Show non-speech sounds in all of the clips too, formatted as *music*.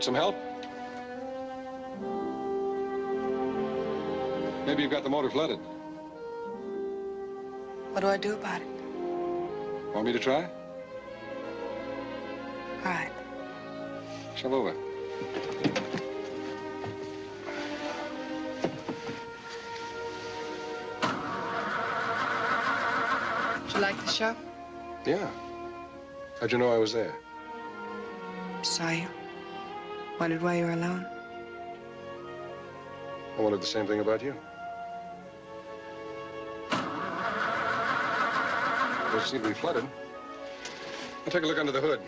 Need some help? Maybe you've got the motor flooded. What do I do about it? Want me to try? All right. Shove over. Did you like the show? Yeah. How'd you know I was there? Saw you. Wondered why you were alone. I wondered the same thing about you. Doesn't seem to be flooded. I'll take a look under the hood.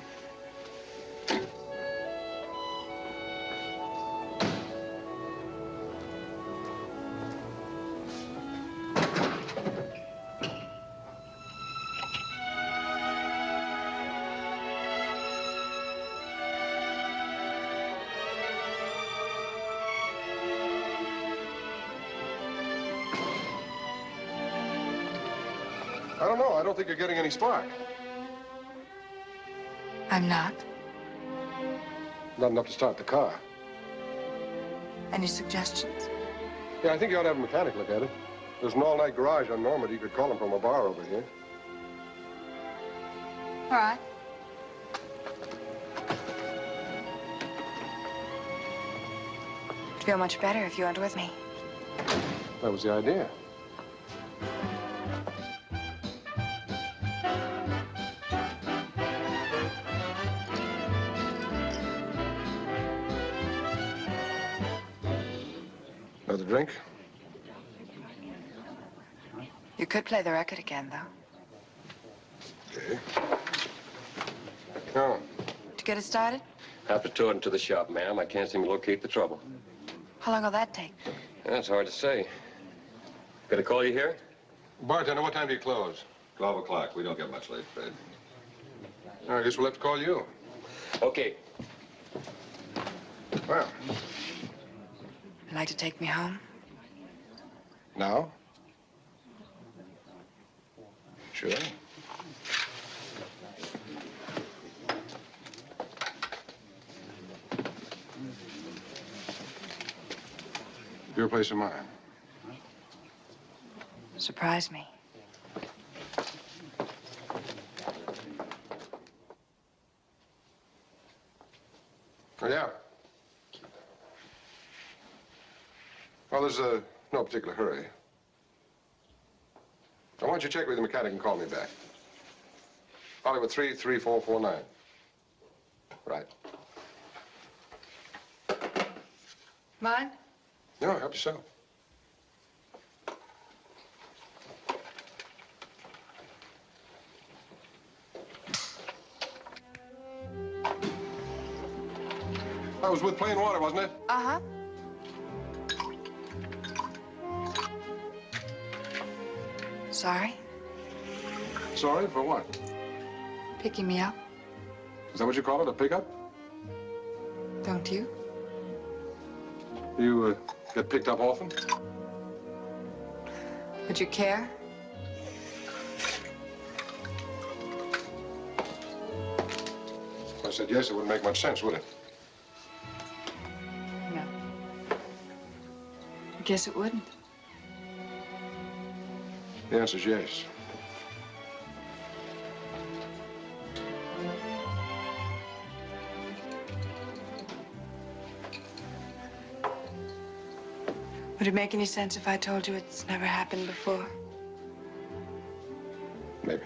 Think you're getting any spark. I'm not. Not enough to start the car. Any suggestions? Yeah, I think you ought to have a mechanic look at it. There's an all-night garage on Normandy. You could call him from a bar over here. All right. I'd feel much better if you went with me. That was the idea. Could play the record again, though. Okay. No. To get it started? Have to tow it into the shop, ma'am. I can't seem to locate the trouble. How long will that take? That's hard to say. Gonna call you here? Bartender, what time do you close? 12 o'clock. We don't get much late, Fred. I guess we'll have to call you. Okay. Well, You'd like to take me home? now? Sure. Your place or mine? Surprise me. Oh, yeah. Well, there's uh, no particular hurry. I want you to check with the mechanic and call me back. Hollywood 33449. Right. Mine? No, help yourself. That was with plain water, wasn't it? Uh-huh. Sorry? Sorry, for what? Picking me up? Is that what you call it, a pickup? Don't you? You uh, get picked up often? Would you care? If I said yes, it wouldn't make much sense, would it? No. I guess it wouldn't. The answer's yes. Would it make any sense if I told you it's never happened before? Maybe.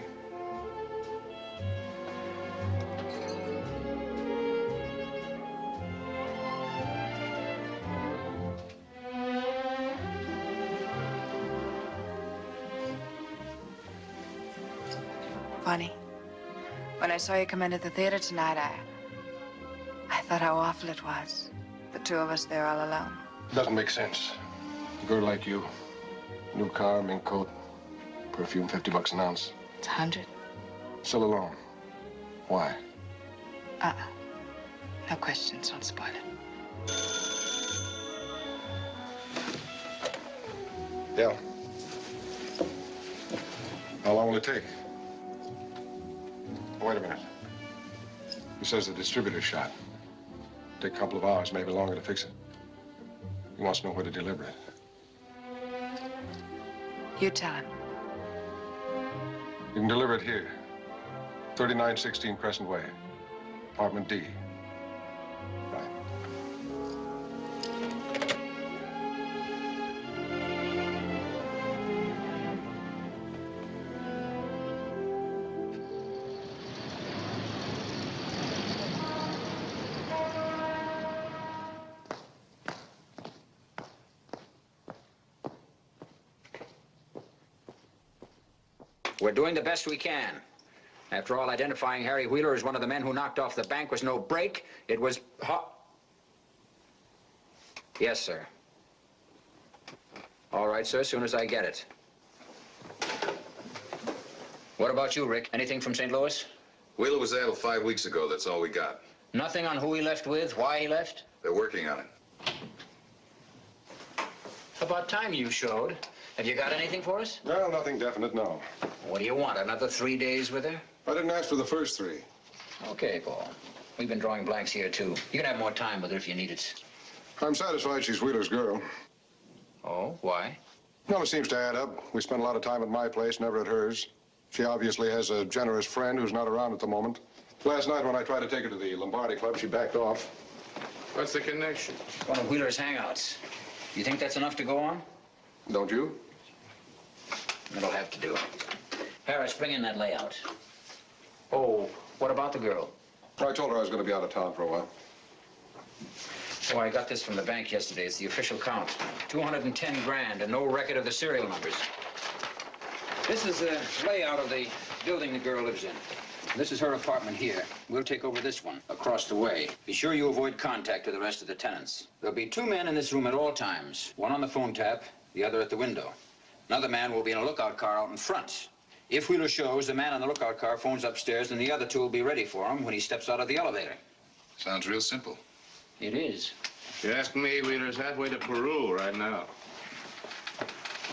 I saw you come into the theater tonight, I... I thought how awful it was. The two of us there all alone. Doesn't make sense. A girl like you, new car, mink coat, perfume, 50 bucks an ounce. It's a hundred. Still alone. Why? Uh-uh. No questions. Don't spoil it. Yeah. How long will it take? Wait a minute. He says the distributor shot. Take a couple of hours, maybe longer to fix it. He wants to know where to deliver it. You tell him. You can deliver it here. 3916 Crescent Way. Apartment D. doing the best we can. After all, identifying Harry Wheeler as one of the men who knocked off the bank was no break. It was Yes, sir. All right, sir, as soon as I get it. What about you, Rick? Anything from St. Louis? Wheeler was addled five weeks ago. That's all we got. Nothing on who he left with, why he left? They're working on it. About time you showed. Have you got anything for us? No, nothing definite, no. What do you want, another three days with her? I didn't ask for the first three. Okay, Paul. We've been drawing blanks here, too. You can have more time with her if you need it. I'm satisfied she's Wheeler's girl. Oh, why? Well, it seems to add up. We spend a lot of time at my place, never at hers. She obviously has a generous friend who's not around at the moment. Last night when I tried to take her to the Lombardi Club, she backed off. What's the connection? One of Wheeler's hangouts. You think that's enough to go on? Don't you? It'll have to do. Harris, bring in that layout. Oh, what about the girl? I told her I was going to be out of town for a while. Oh, I got this from the bank yesterday. It's the official count. 210 grand and no record of the serial numbers. This is the layout of the building the girl lives in. This is her apartment here. We'll take over this one, across the way. Be sure you avoid contact with the rest of the tenants. There'll be two men in this room at all times. One on the phone tap, the other at the window. Another man will be in a lookout car out in front. If Wheeler shows, the man in the lookout car phones upstairs, and the other two will be ready for him when he steps out of the elevator. Sounds real simple. It is. If You ask me, Wheeler's halfway to Peru right now.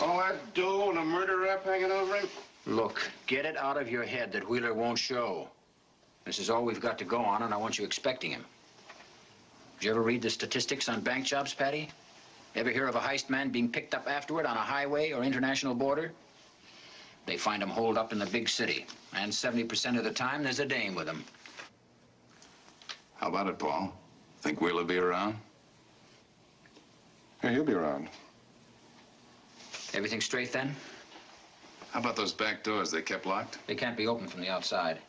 All that dough and a murder rap hanging over him? Look, get it out of your head that Wheeler won't show. This is all we've got to go on, and I want you expecting him. Did you ever read the statistics on bank jobs, Paddy? Ever hear of a heist man being picked up afterward on a highway or international border? They find him holed up in the big city, and 70% of the time, there's a dame with him. How about it, Paul? Think Wheeler be around? Yeah, he'll be around. Everything straight then? How about those back doors they kept locked? They can't be opened from the outside.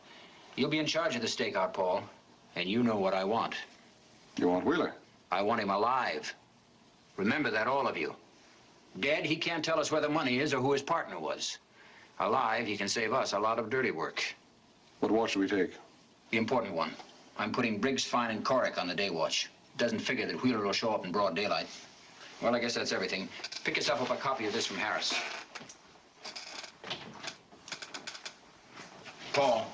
You'll be in charge of the stakeout, Paul, and you know what I want. You want Wheeler? I want him alive. Remember that, all of you. Dead, he can't tell us where the money is or who his partner was. Alive, he can save us a lot of dirty work. What watch do we take? The important one. I'm putting Briggs, Fine, and Corrick on the day watch. Doesn't figure that Wheeler will show up in broad daylight. Well, I guess that's everything. Pick yourself up a copy of this from Harris. Paul.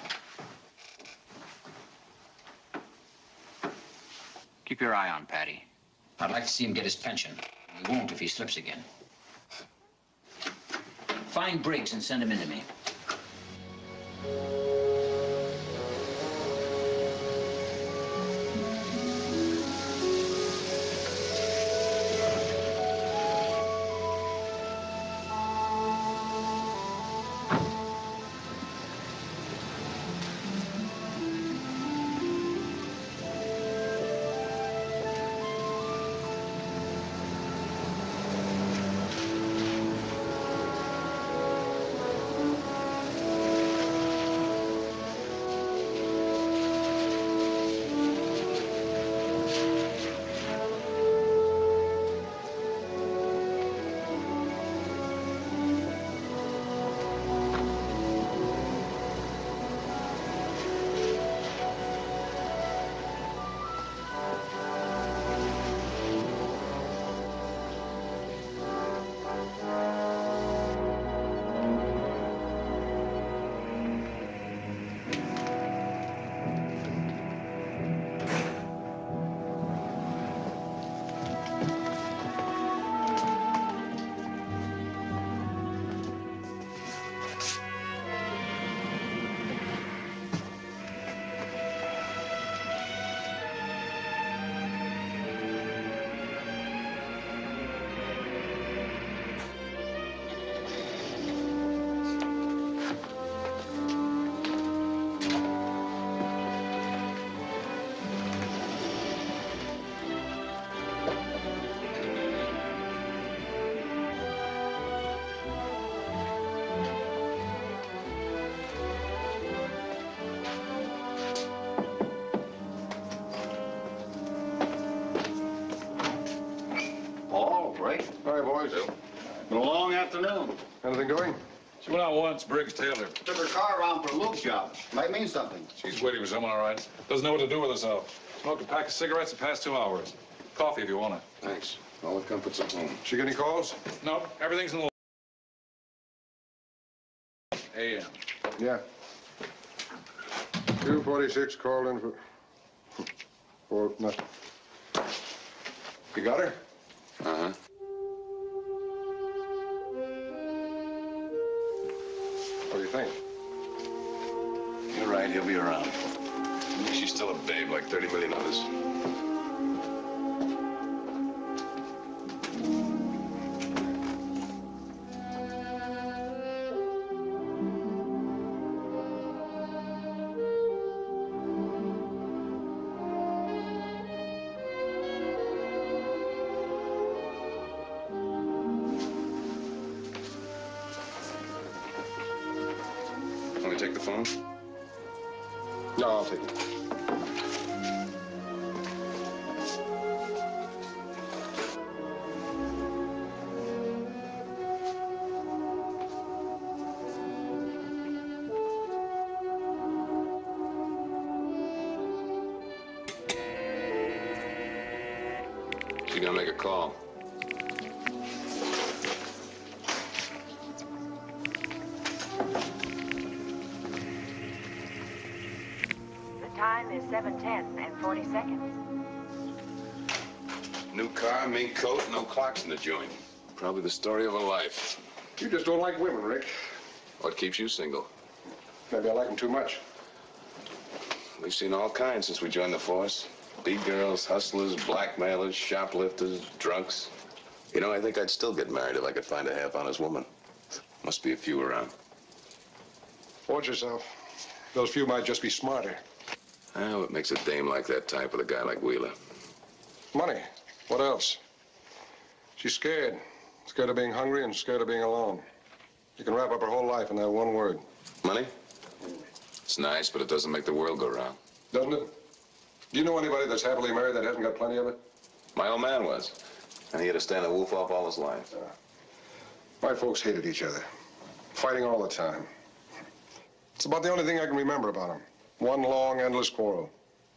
Keep your eye on Paddy. I'd like to see him get his pension. He won't if he slips again. Find Briggs and send him in to me. All right, boys. Been a long afternoon. Anything going? She went out once, Briggs Taylor. Took her car around for a loop job. Might mean something. She's waiting for someone, all right. Doesn't know what to do with herself. Smoked a pack of cigarettes the past two hours. Coffee if you want it. Thanks. All the comforts at home. She get any calls? No, everything's in the... A.M. Yeah. 246 called in for... For nothing. You got her? Uh-huh. He'll be around. She's still a babe like 30 million others. Take the phone? No, I'll take it. Clocks in the joint. Probably the story of a life. You just don't like women, Rick. What keeps you single? Maybe I like them too much. We've seen all kinds since we joined the force. Beat girls, hustlers, blackmailers, shoplifters, drunks. You know, I think I'd still get married if I could find a half-honest woman. Must be a few around. Watch yourself. Those few might just be smarter. Ah, what makes a dame like that type with a guy like Wheeler? Money. What else? She's scared. Scared of being hungry and scared of being alone. You can wrap up her whole life in that one word, Money? It's nice, but it doesn't make the world go round. doesn't it? Do you know anybody that's happily married that hasn't got plenty of it? My old man was. And he had to stand a wolf off all his life. My folks hated each other, fighting all the time. It's about the only thing I can remember about them. One long, endless quarrel.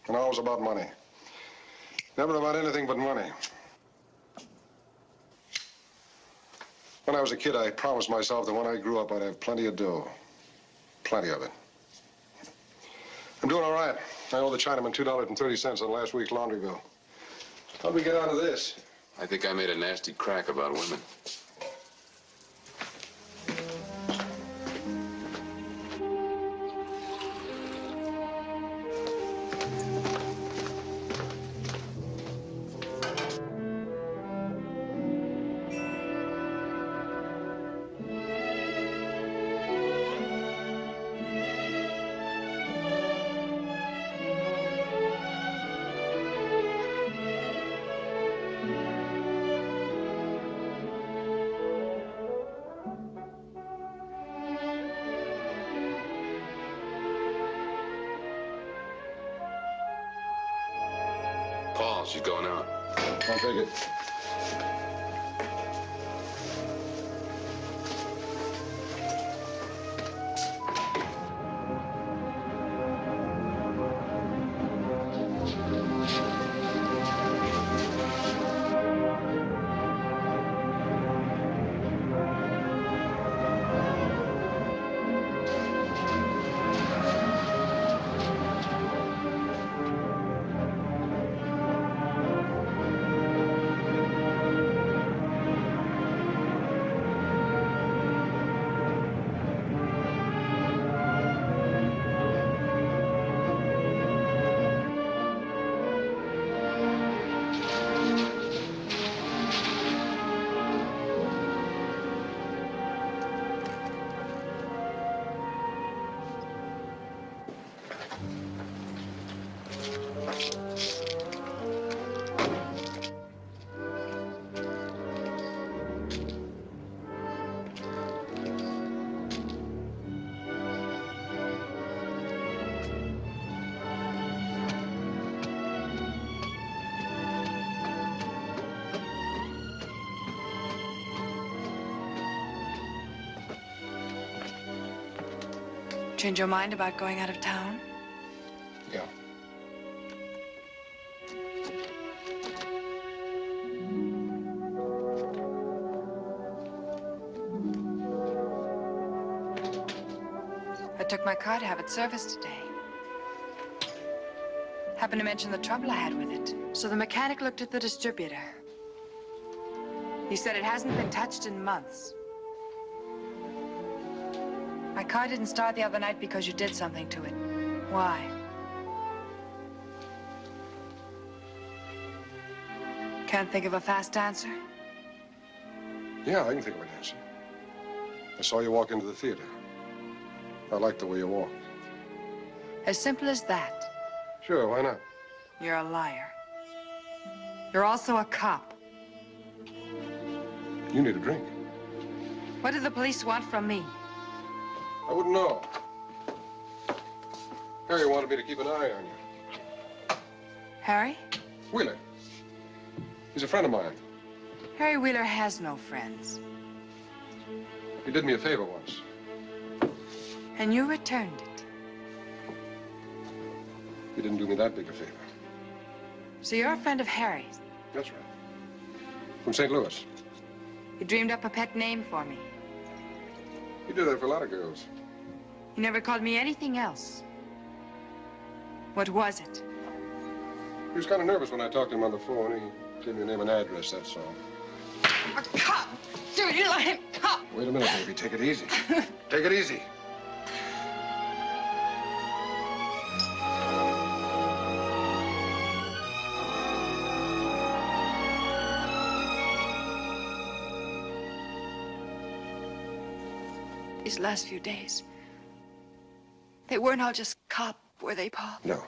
And always about money. Never about anything but money. When I was a kid, I promised myself that when I grew up, I'd have plenty of dough. Plenty of it. I'm doing all right. I owe the Chinaman $2.30 on last week's laundry bill. How'd we get out of this? I think I made a nasty crack about women. Paul, she's going out. I'll take it. Change your mind about going out of town? Yeah. I took my car to have it serviced today. Happened to mention the trouble I had with it. So the mechanic looked at the distributor. He said it hasn't been touched in months. Car didn't start the other night because you did something to it. Why? Can't think of a fast answer? Yeah, I can think of an answer. I saw you walk into the theater. I liked the way you walked. As simple as that. Sure, why not? You're a liar. You're also a cop. You need a drink. What do the police want from me? I wouldn't know. Harry wanted me to keep an eye on you. Harry? Wheeler. He's a friend of mine. Harry Wheeler has no friends. He did me a favor once. And you returned it. He didn't do me that big a favor. So you're a friend of Harry's. That's right. From St. Louis. You dreamed up a pet name for me. He did that for a lot of girls. You never called me anything else. What was it? He was kind of nervous when I talked to him on the phone. He gave me a name and address, that's all. A cop! Dude, you let him cop! Wait a minute, baby. Take it easy. *laughs* Take it easy. These last few days, they weren't all just cop, were they, Paul? No.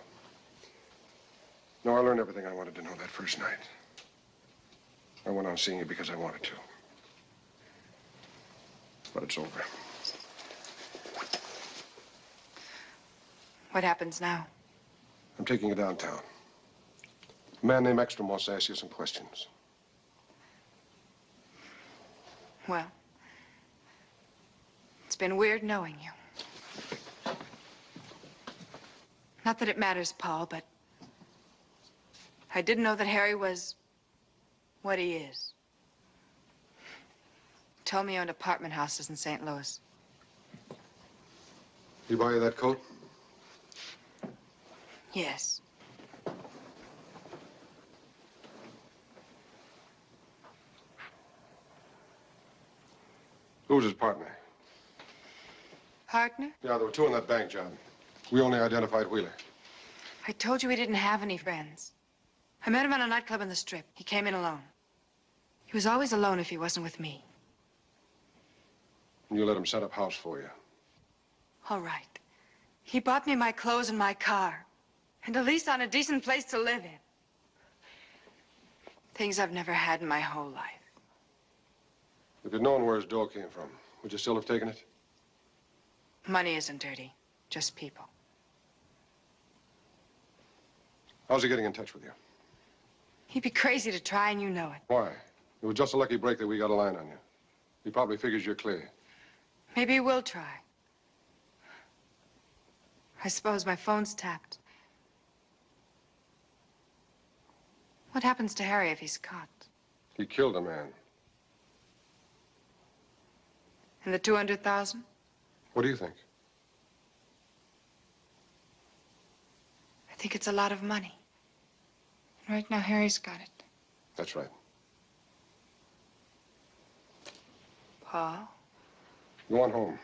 No, I learned everything I wanted to know that first night. I went on seeing you because I wanted to. But it's over. What happens now? I'm taking you downtown. A man named Eckstrom wants to ask you some questions. Well, been weird knowing you. Not that it matters, Paul, but I didn't know that Harry was what he is. Told me he owned apartment houses in St. Louis. You buy you that coat? Yes. Who was his partner? Partner? Yeah, there were two in that bank job. We only identified Wheeler. I told you he didn't have any friends. I met him at a nightclub in the strip. He came in alone. He was always alone if he wasn't with me. And you let him set up house for you. All right. He bought me my clothes and my car. And a lease on a decent place to live in. Things I've never had in my whole life. If you'd known where his dough came from, would you still have taken it? Money isn't dirty, just people. How's he getting in touch with you? He'd be crazy to try, and you know it. Why? It was just a lucky break that we got a line on you. He probably figures you're clear. Maybe he will try. I suppose my phone's tapped. What happens to Harry if he's caught? He killed a man. And the 200,000? What do you think? I think it's a lot of money. And right now, Harry's got it. That's right. Paul? Go on home.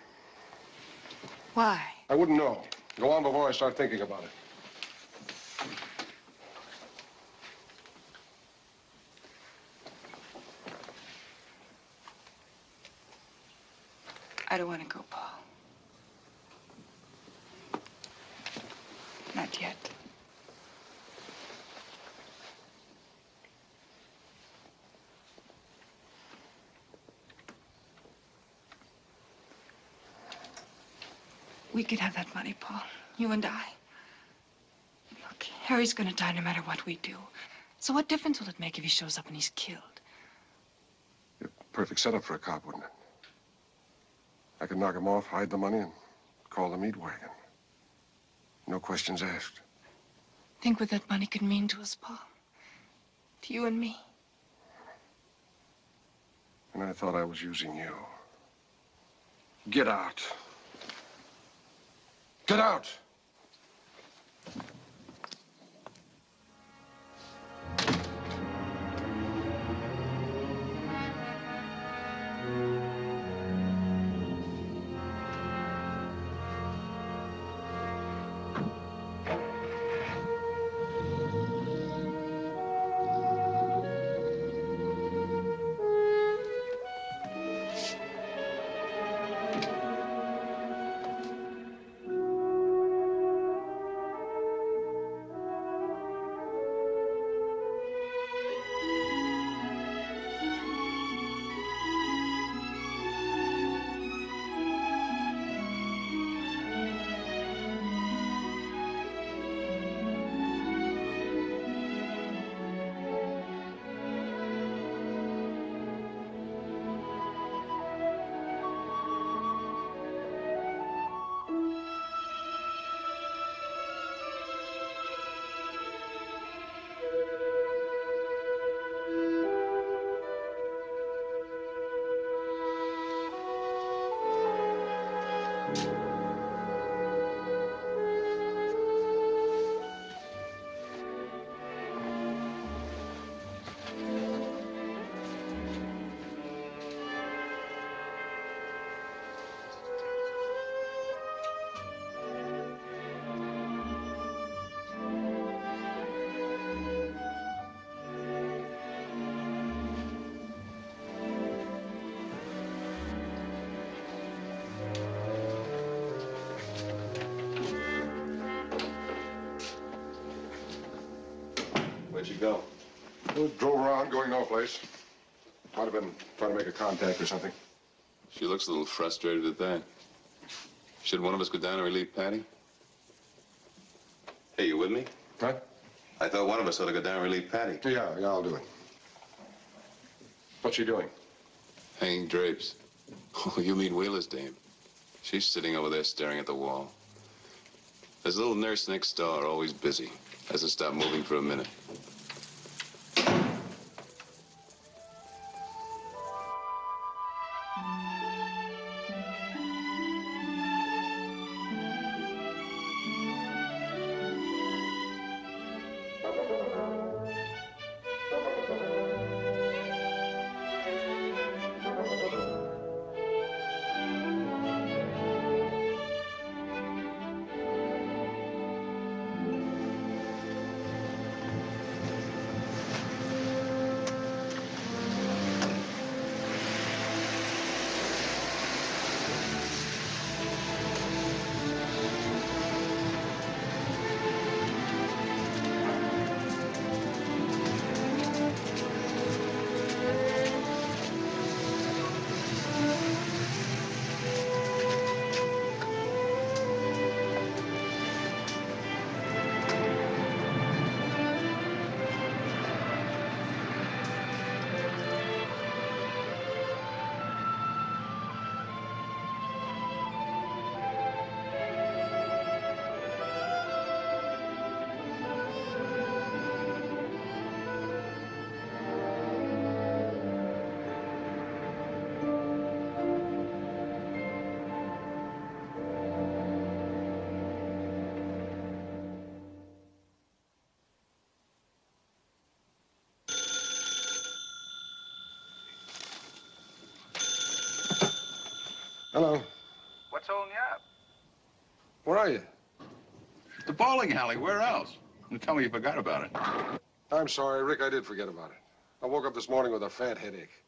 Why? I wouldn't know. Go on before I start thinking about it. I don't want to go, Paul. Not yet. We could have that money, Paul. You and I. Look, Harry's gonna die no matter what we do. So what difference will it make if he shows up and he's killed? Perfect setup for a cop, wouldn't it? I could knock him off, hide the money, and call the meat wagon. No questions asked. Think what that money could mean to us, Paul. To you and me. And I thought I was using you. Get out. Get out! Drove around, going no place. Might have been trying to make a contact or something. She looks a little frustrated at that. Should one of us go down and relieve Paddy? Hey, you with me? Huh? I thought one of us ought to go down and relieve Paddy. Yeah, yeah, I'll do it. What's she doing? Hanging drapes. *laughs* Oh, you mean Wheeler's dame. She's sitting over there staring at the wall. There's a little nurse next door, always busy. Hasn't stopped moving for a minute. Bowling alley. Where else? Don't tell me you forgot about it. I'm sorry, Rick, I did forget about it. I woke up this morning with a fat headache.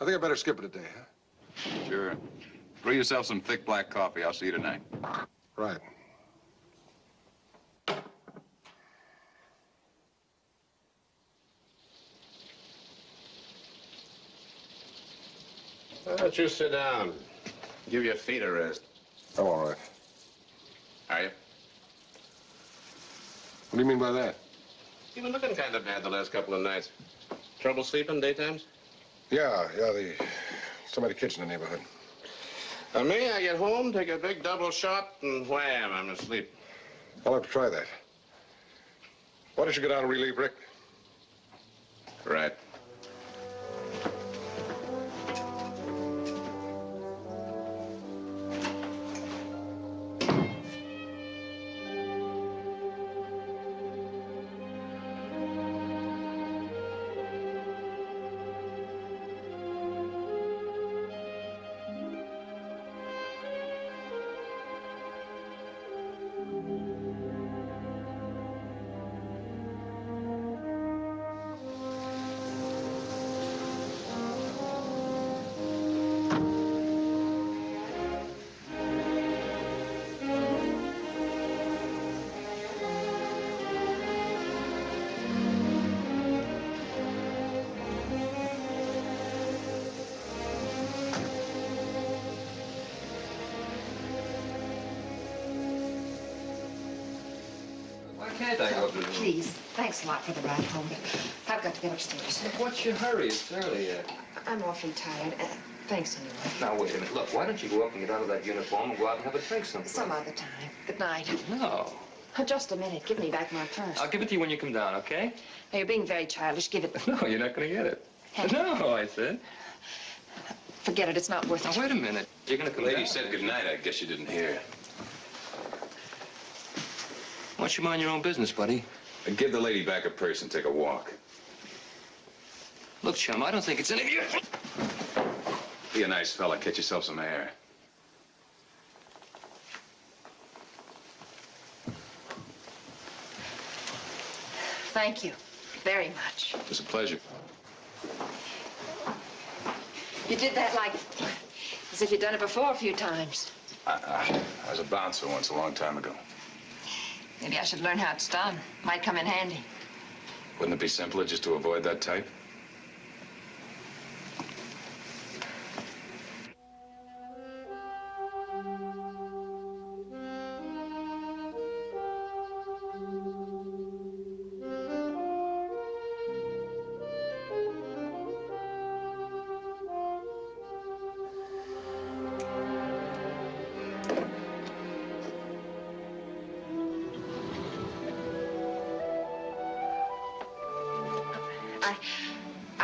I think I better skip it today, huh? Sure. Brew yourself some thick black coffee. I'll see you tonight. Right. Why don't you sit down? Give your feet a rest. I'm all right. Are you? What do you mean by that? You've been looking kind of bad the last couple of nights. Trouble sleeping daytimes? Yeah, yeah, the somebody kids in the neighborhood. Uh, and me, I get home, take a big double shot, and wham, I'm asleep. I'll have to try that. Why don't you go down and relieve Rick? Right. Thanks a lot for the ride home, but I've got to get upstairs. Look, what's your hurry? It's early yet. I'm awfully tired. Uh, thanks anyway. Now, wait a minute. Look, why don't you go up and get out of that uniform and go out and have a drink someplace? Some other time. Good night. No. Uh, Just a minute. Give me back my purse. I'll give it to you when you come down, okay? Now, you're being very childish. Give it. *laughs* No, you're not going to get it. Hey. No, I said. Forget it. It's not worth Now, it. wait a minute. You're going to come Lady down. said goodnight. I guess you didn't hear. Why don't you mind your own business, buddy? And give the lady back her purse and take a walk. Look, chum, I don't think it's any of your... Be a nice fella. Catch yourself some air. Thank you very much. It was a pleasure. You did that like as if you'd done it before a few times. I, I, I was a bouncer once a long time ago. Maybe I should learn how it's done. Might come in handy. Wouldn't it be simpler just to avoid that type?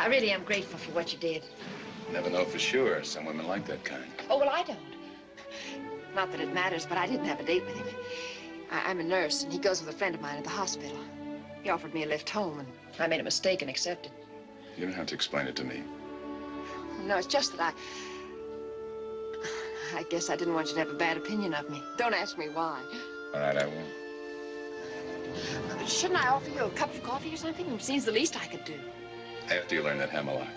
I really am grateful for what you did. Never know for sure. Some women like that kind. Oh, well, I don't. Not that it matters, but I didn't have a date with him. I, I'm a nurse, and he goes with a friend of mine at the hospital. He offered me a lift home, and I made a mistake and accepted. You don't have to explain it to me. No, it's just that I... I guess I didn't want you to have a bad opinion of me. Don't ask me why. All right, I won't. Shouldn't I offer you a cup of coffee or something? It seems the least I could do. After you learn that hammerlock.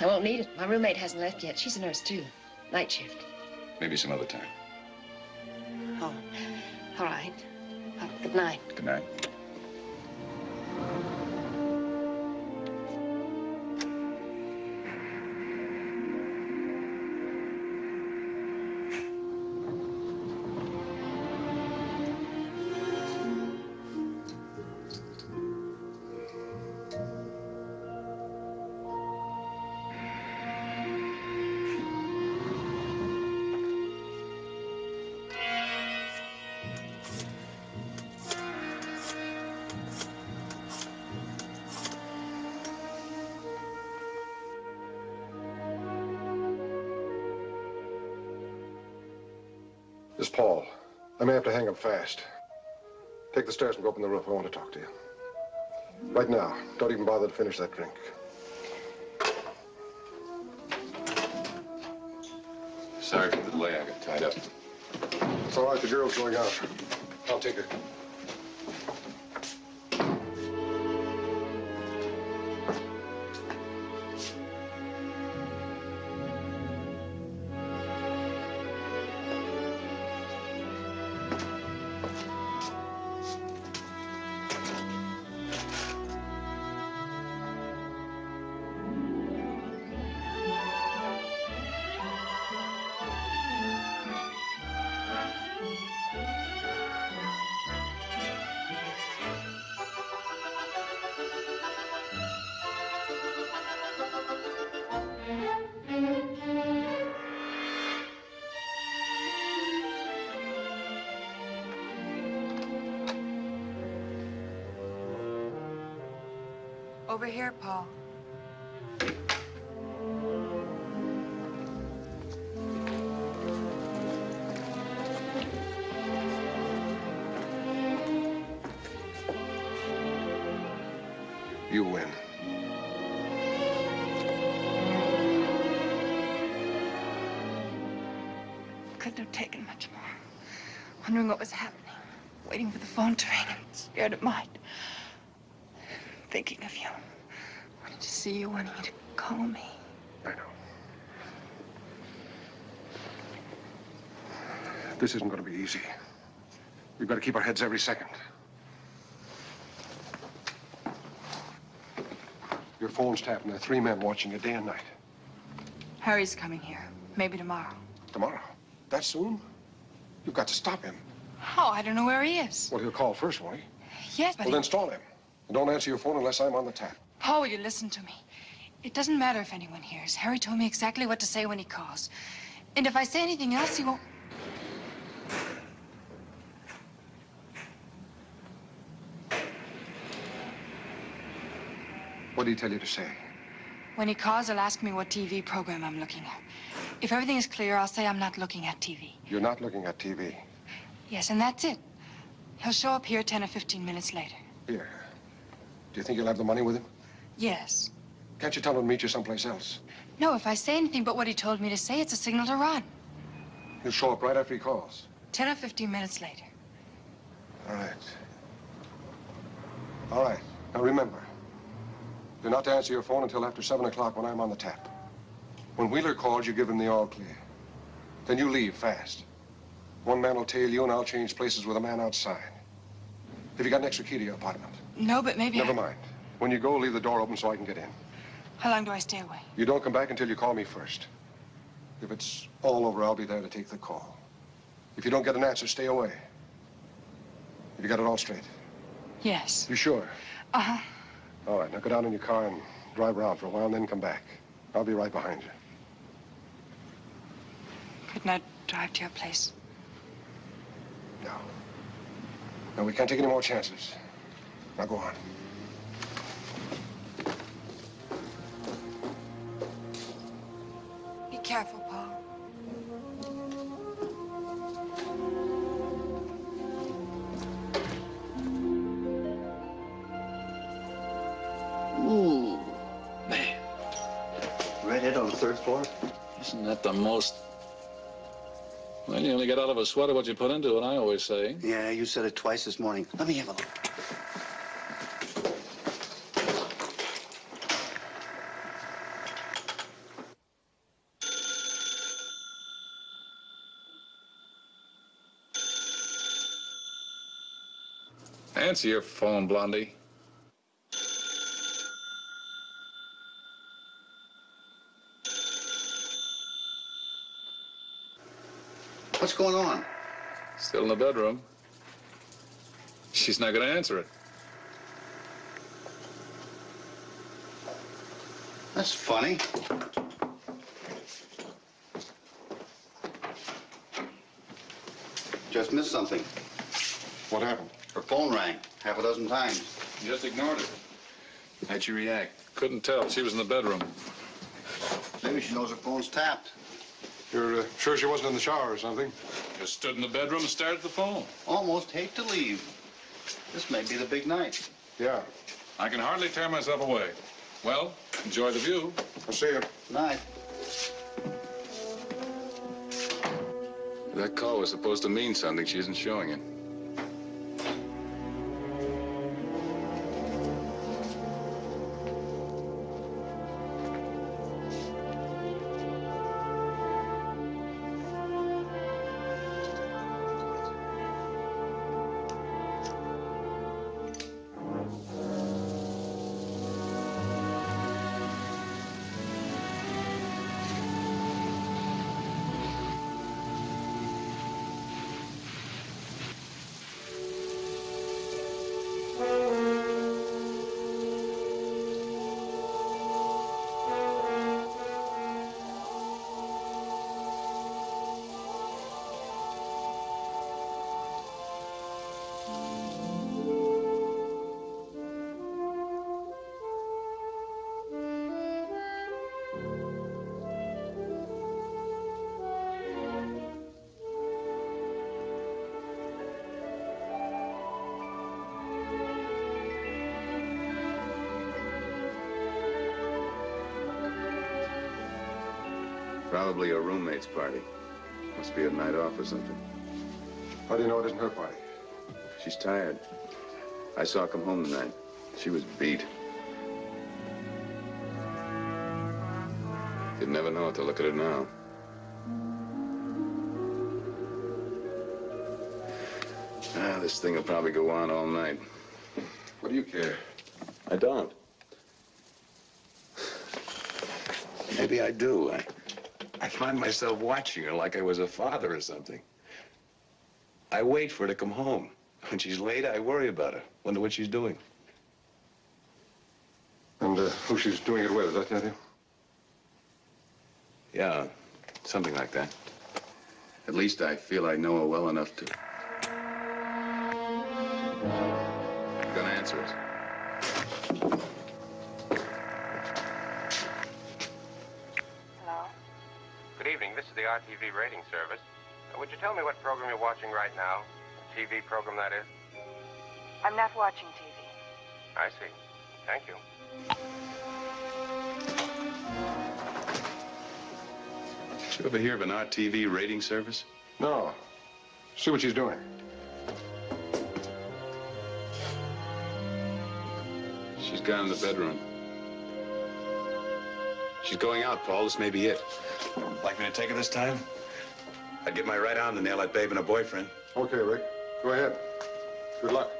I won't need it. My roommate hasn't left yet. She's a nurse, too. Night shift. Maybe some other time. Oh, all right. Uh, good night. Good night. Fast. Take the stairs and go up on the roof. I want to talk to you. Right now. Don't even bother to finish that drink. Sorry for the delay. I got tied up. It's all right. The girl's going out. I'll take her. Over here, Paul. You win. Couldn't have taken much more. Wondering what was happening. Waiting for the phone to ring and scared it might. Thinking of you. See you, wanting you to call me. I know. This isn't going to be easy. We've got to keep our heads every second. Your phone's tapping. There are three men watching you day and night. Harry's coming here. Maybe tomorrow. Tomorrow? That soon? You've got to stop him. How? I don't know where he is. Well, he'll call first, won't he? Yes, but Well, he- then stall him. And don't answer your phone unless I'm on the tap. Paul, will you listen to me? It doesn't matter if anyone hears. Harry told me exactly what to say when he calls. And if I say anything else, he won't. What did he tell you to say? When he calls, he'll ask me what TV program I'm looking at. If everything is clear, I'll say I'm not looking at TV. You're not looking at TV. Yes, and that's it. He'll show up here 10 or 15 minutes later. Here. Do you think you'll have the money with him? Yes. Can't you tell him to meet you someplace else? No, if I say anything but what he told me to say, it's a signal to run. He'll show up right after he calls. 10 or 15 minutes later. All right. All right. Now remember, you're not to answer your phone until after 7 o'clock when I'm on the tap. When Wheeler calls, you give him the all clear. Then you leave fast. One man will tail you, and I'll change places with a man outside. Have you got an extra key to your apartment? No, but maybe. Never I... mind. When you go, leave the door open so I can get in. How long do I stay away? You don't come back until you call me first. If it's all over, I'll be there to take the call. If you don't get an answer, stay away. Have you got it all straight? Yes. You sure? Uh huh. All right, now go down in your car and drive around for a while and then come back. I'll be right behind you. Couldn't I drive to your place? No. No, we can't take any more chances. Now go on. Careful, Paul. Ooh, man. Redhead on the third floor? Isn't that the most... Well, you only get out of a sweater what you put into it, I always say. Yeah, you said it twice this morning. Let me have a look. Answer your phone, Blondie. What's going on? Still in the bedroom. She's not going to answer it. That's funny. Just missed something. What happened? Her phone rang half a dozen times. Just ignored it. How'd she react? Couldn't tell. She was in the bedroom. Maybe she knows her phone's tapped. You're uh, sure she wasn't in the shower or something? Just stood in the bedroom and stared at the phone. Almost hate to leave. This may be the big night. Yeah. I can hardly tear myself away. Well, enjoy the view. I'll see you. Night. That call was supposed to mean something she isn't showing it. Be a night off or something. How do you know it isn't her party? She's tired. I saw her come home tonight. She was beat. You'd never know it to look at her now. Ah, this thing will probably go on all night. What do you care? I don't. Maybe I do. I, I find myself watching her like I was a father or something. I wait for her to come home. When she's late, I worry about her. Wonder what she's doing. And uh, who she's doing it with, does that you? Yeah, something like that. At least I feel I know her well enough to. Gonna answer it. RTV rating service. Uh, would you tell me what program you're watching right now? TV program, that is? I'm not watching TV. I see. Thank you. Did you ever hear of an RTV rating service? No. See what she's doing. She's gone in the bedroom. She's going out, Paul. This may be it. Like me to take her this time? I'd get my right arm to nail that babe and her boyfriend. Okay, Rick. Go ahead. Good luck.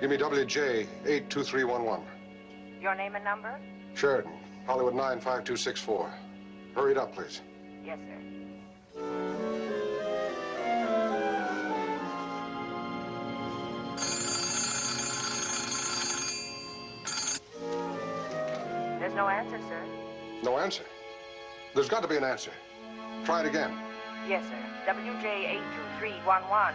Give me WJ 82311. your name and number? Sheridan, Hollywood 95264. Hurry it up, please. Yes, sir. There's no answer, sir. No answer. There's got to be an answer. Try it again. Yes, sir. WJ82311.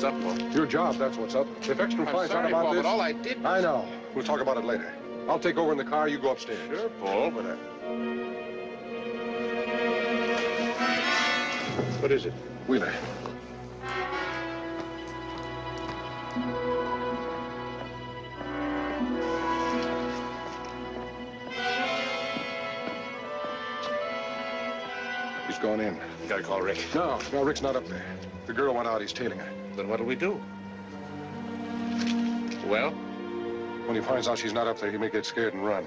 What's up, Paul? Your job, that's what's up. If I'm finds out about Paul, this... but all I did I know. We'll talk about it later. I'll take over in the car. You go upstairs. Sure, Paul, but I... What is it? Wheeler. He's gone in. You gotta call Rick. No, no, Rick's not up there. The girl went out. He's tailing her. Then what'll we do? Well? When he finds out she's not up there, he may get scared and run.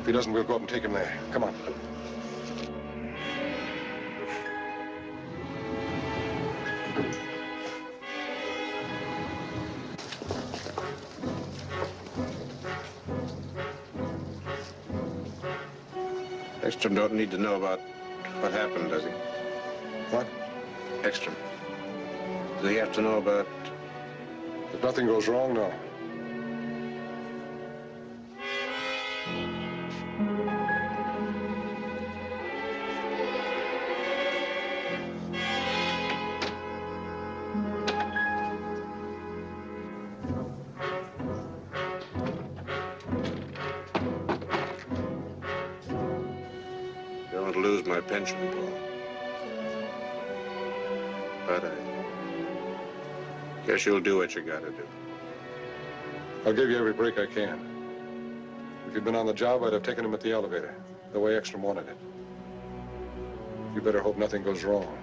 If he doesn't, we'll go up and take him there. Come on. Eckstrom don't need to know about what happened, does he? Does he have to know about... If nothing goes wrong, no. Guess you'll do what you gotta do. I'll give you every break I can. If you'd been on the job, I'd have taken him at the elevator, the way Eckstrom wanted it. You better hope nothing goes wrong.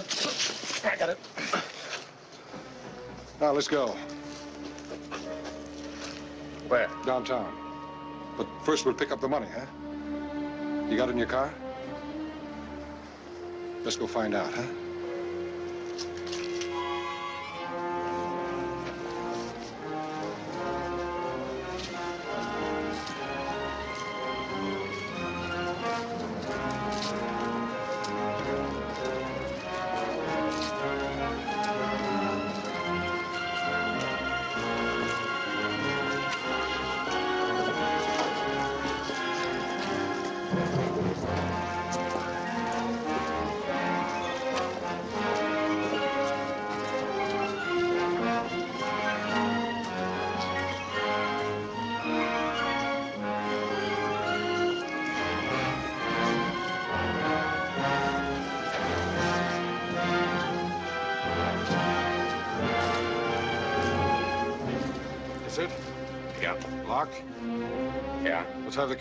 Wheeler. I got it. Now, let's go. Where? Downtown. But first, we'll pick up the money, huh? You got it in your car? Let's go find out, huh?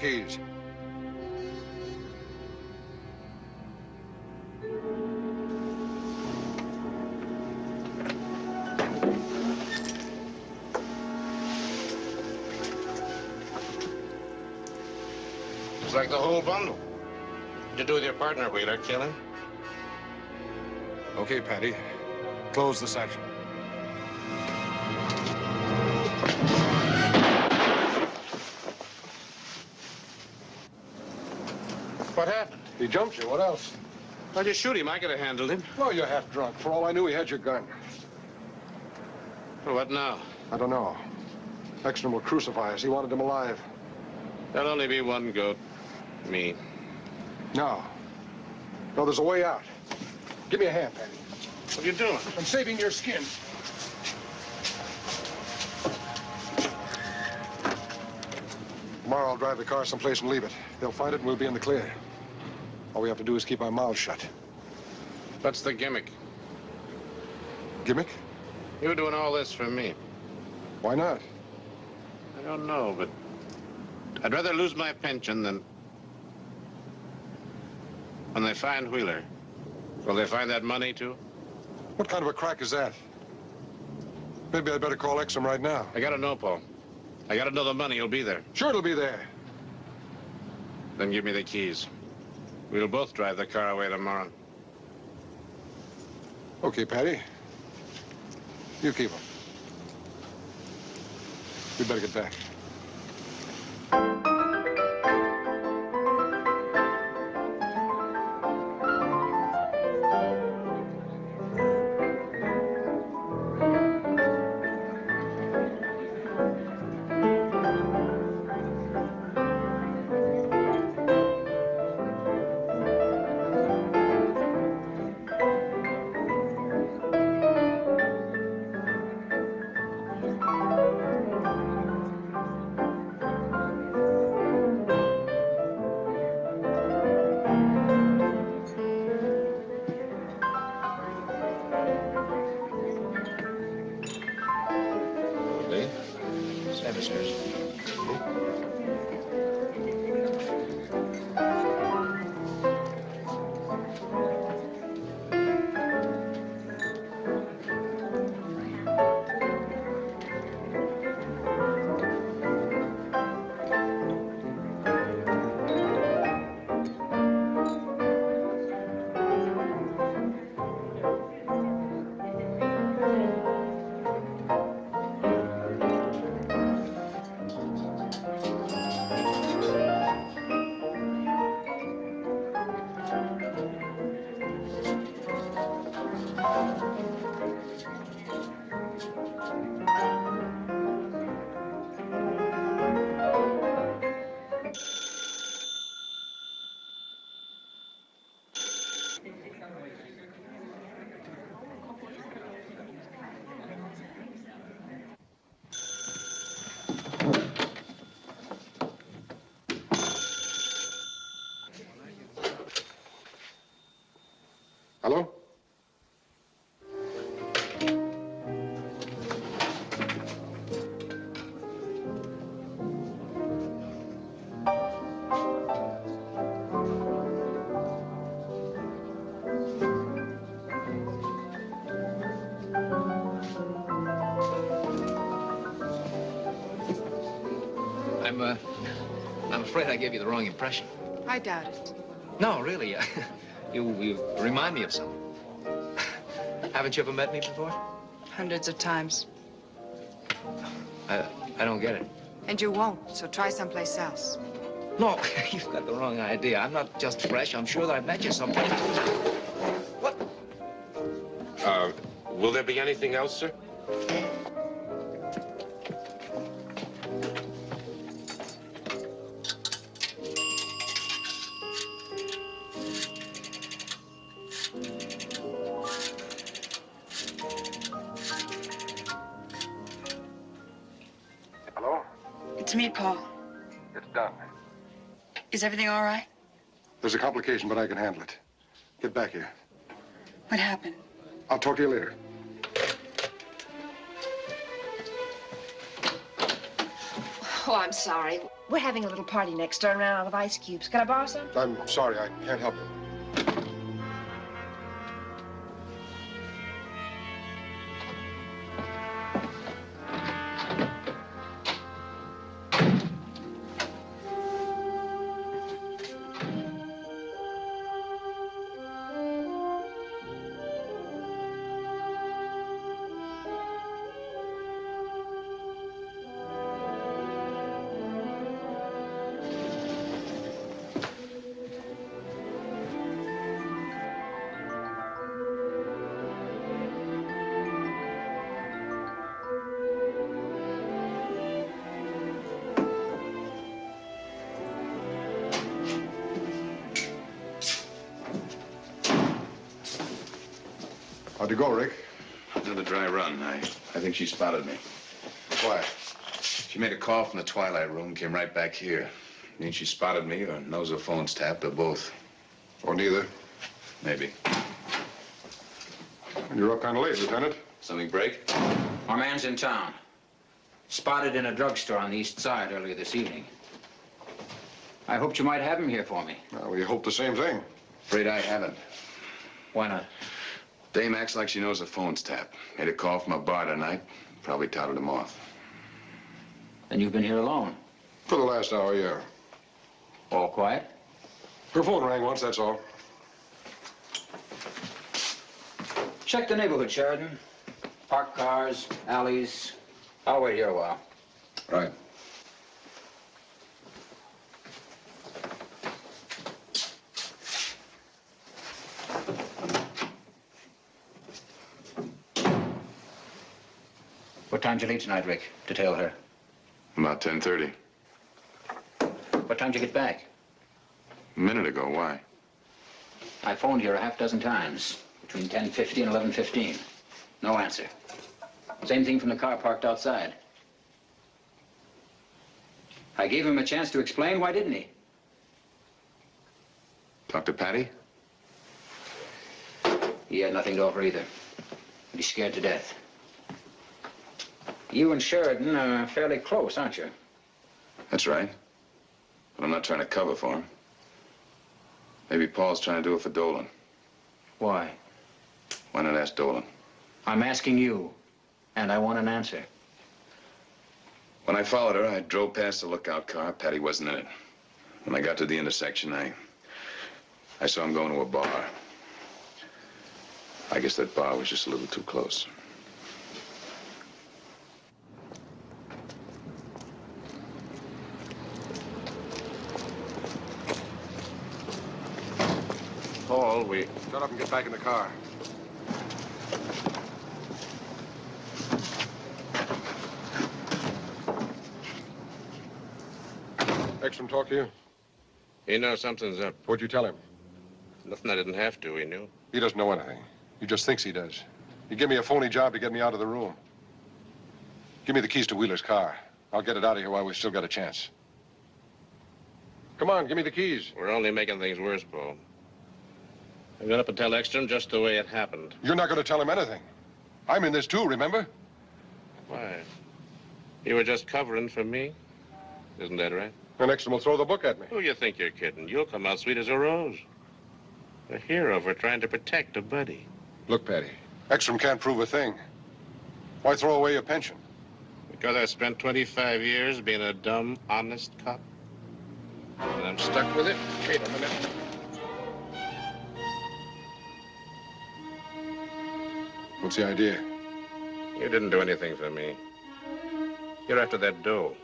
It's like the whole bundle. What'd you do with your partner, Wheeler? Kill him? Okay, Paddy. Close the section. What happened? He jumped you. What else? Why'd you shoot him? I could have handled him. Well, you're half drunk. For all I knew, he had your gun. Well, what now? I don't know. Eckstrom will crucify us. He wanted him alive. There'll only be one goat. Me. No. No, there's a way out. Give me a hand, Paddy. What are you doing? I'm saving your skin. Tomorrow I'll drive the car someplace and leave it. They'll find it and we'll be in the clear. All we have to do is keep our mouths shut. That's the gimmick? Gimmick? You were doing all this for me. Why not? I don't know, but I'd rather lose my pension than... When they find Wheeler, will they find that money, too? What kind of a crack is that? Maybe I'd better call Eckstrom right now. I gotta know, Paul. I gotta know the money will be there. Sure it'll be there. Then give me the keys. We'll both drive the car away tomorrow. Okay, Paddy. You keep them. We'd better get back. Afraid I gave you the wrong impression. I doubt it. No, really. Uh, *laughs* you, you remind me of someone. *laughs* Haven't you ever met me before? Hundreds of times. I, I don't get it. And you won't, so try someplace else. No, *laughs* you've got the wrong idea. I'm not just fresh. I'm sure that I've met you someplace. Uh, will there be anything else, sir? Is everything all right? There's a complication, but I can handle it. Get back here. What happened? I'll talk to you later. Oh, I'm sorry. We're having a little party next door and ran out of ice cubes. Can I borrow some? I'm sorry, I can't help you. She spotted me. Why? She made a call from the Twilight Room, came right back here. Means she spotted me or knows her phone's tapped or both. Or neither. Maybe. You're up kind of late, Lieutenant. Something break? Our man's in town. Spotted in a drugstore on the east side earlier this evening. I hoped you might have him here for me. Well, we hope the same thing. Afraid I haven't. Why not? Dame acts like she knows her phone's tapped. Made a call from a bar tonight. Probably touted him off. Then you've been here alone. For the last hour, yeah. All quiet? Her phone rang once, that's all. Check the neighborhood, Sheridan. Parked cars, alleys. I'll wait here a while. Right. You leave tonight, Rick, to tell her? About 10.30. What time did you get back? A minute ago. Why? I phoned here a half dozen times, between 10.50 and 11.15. No answer. Same thing from the car parked outside. I gave him a chance to explain. Why didn't he? Talk to Paddy? He had nothing to offer either. He's scared to death. You and Sheridan are fairly close, aren't you? That's right. But I'm not trying to cover for him. Maybe Paul's trying to do it for Dolan. Why? Why not ask Dolan? I'm asking you, and I want an answer. When I followed her, I drove past the lookout car. Paddy wasn't in it. When I got to the intersection, I... I saw him going to a bar. I guess that bar was just a little too close. Paul, we... Shut up and get back in the car. Eckstrom talk to you? He knows something's up. What'd you tell him? Nothing I didn't have to, he knew. He doesn't know anything. He just thinks he does. He gave me a phony job to get me out of the room. Give me the keys to Wheeler's car. I'll get it out of here while we've still got a chance. Come on, give me the keys. We're only making things worse, Paul. I'm going up and tell Eckstrom just the way it happened. You're not going to tell him anything. I'm in this too, remember? Why? You were just covering for me? Isn't that right? And Eckstrom will throw the book at me. Who you think you're kidding? You'll come out sweet as a rose. A hero for trying to protect a buddy. Look, Paddy, Eckstrom can't prove a thing. Why throw away your pension? Because I spent 25 years being a dumb, honest cop. And I'm stuck with it? Wait a minute. What's the idea? You didn't do anything for me. You're after that dough.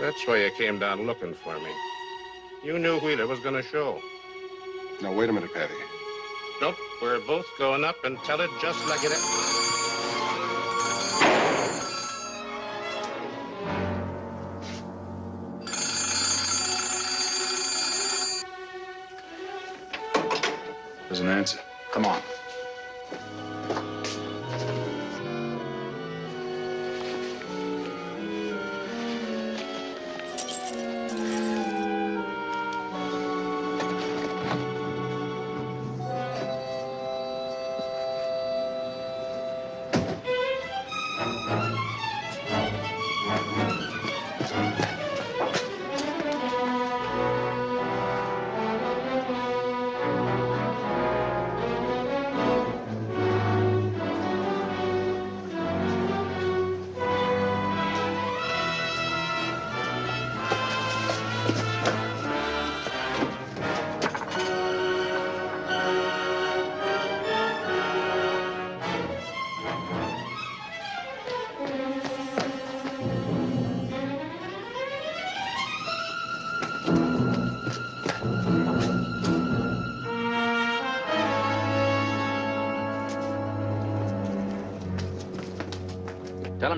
That's why you came down looking for me. You knew Wheeler was going to show. Now, wait a minute, Paddy. Nope, we're both going up and tell it just like it is. There's an answer. Come on.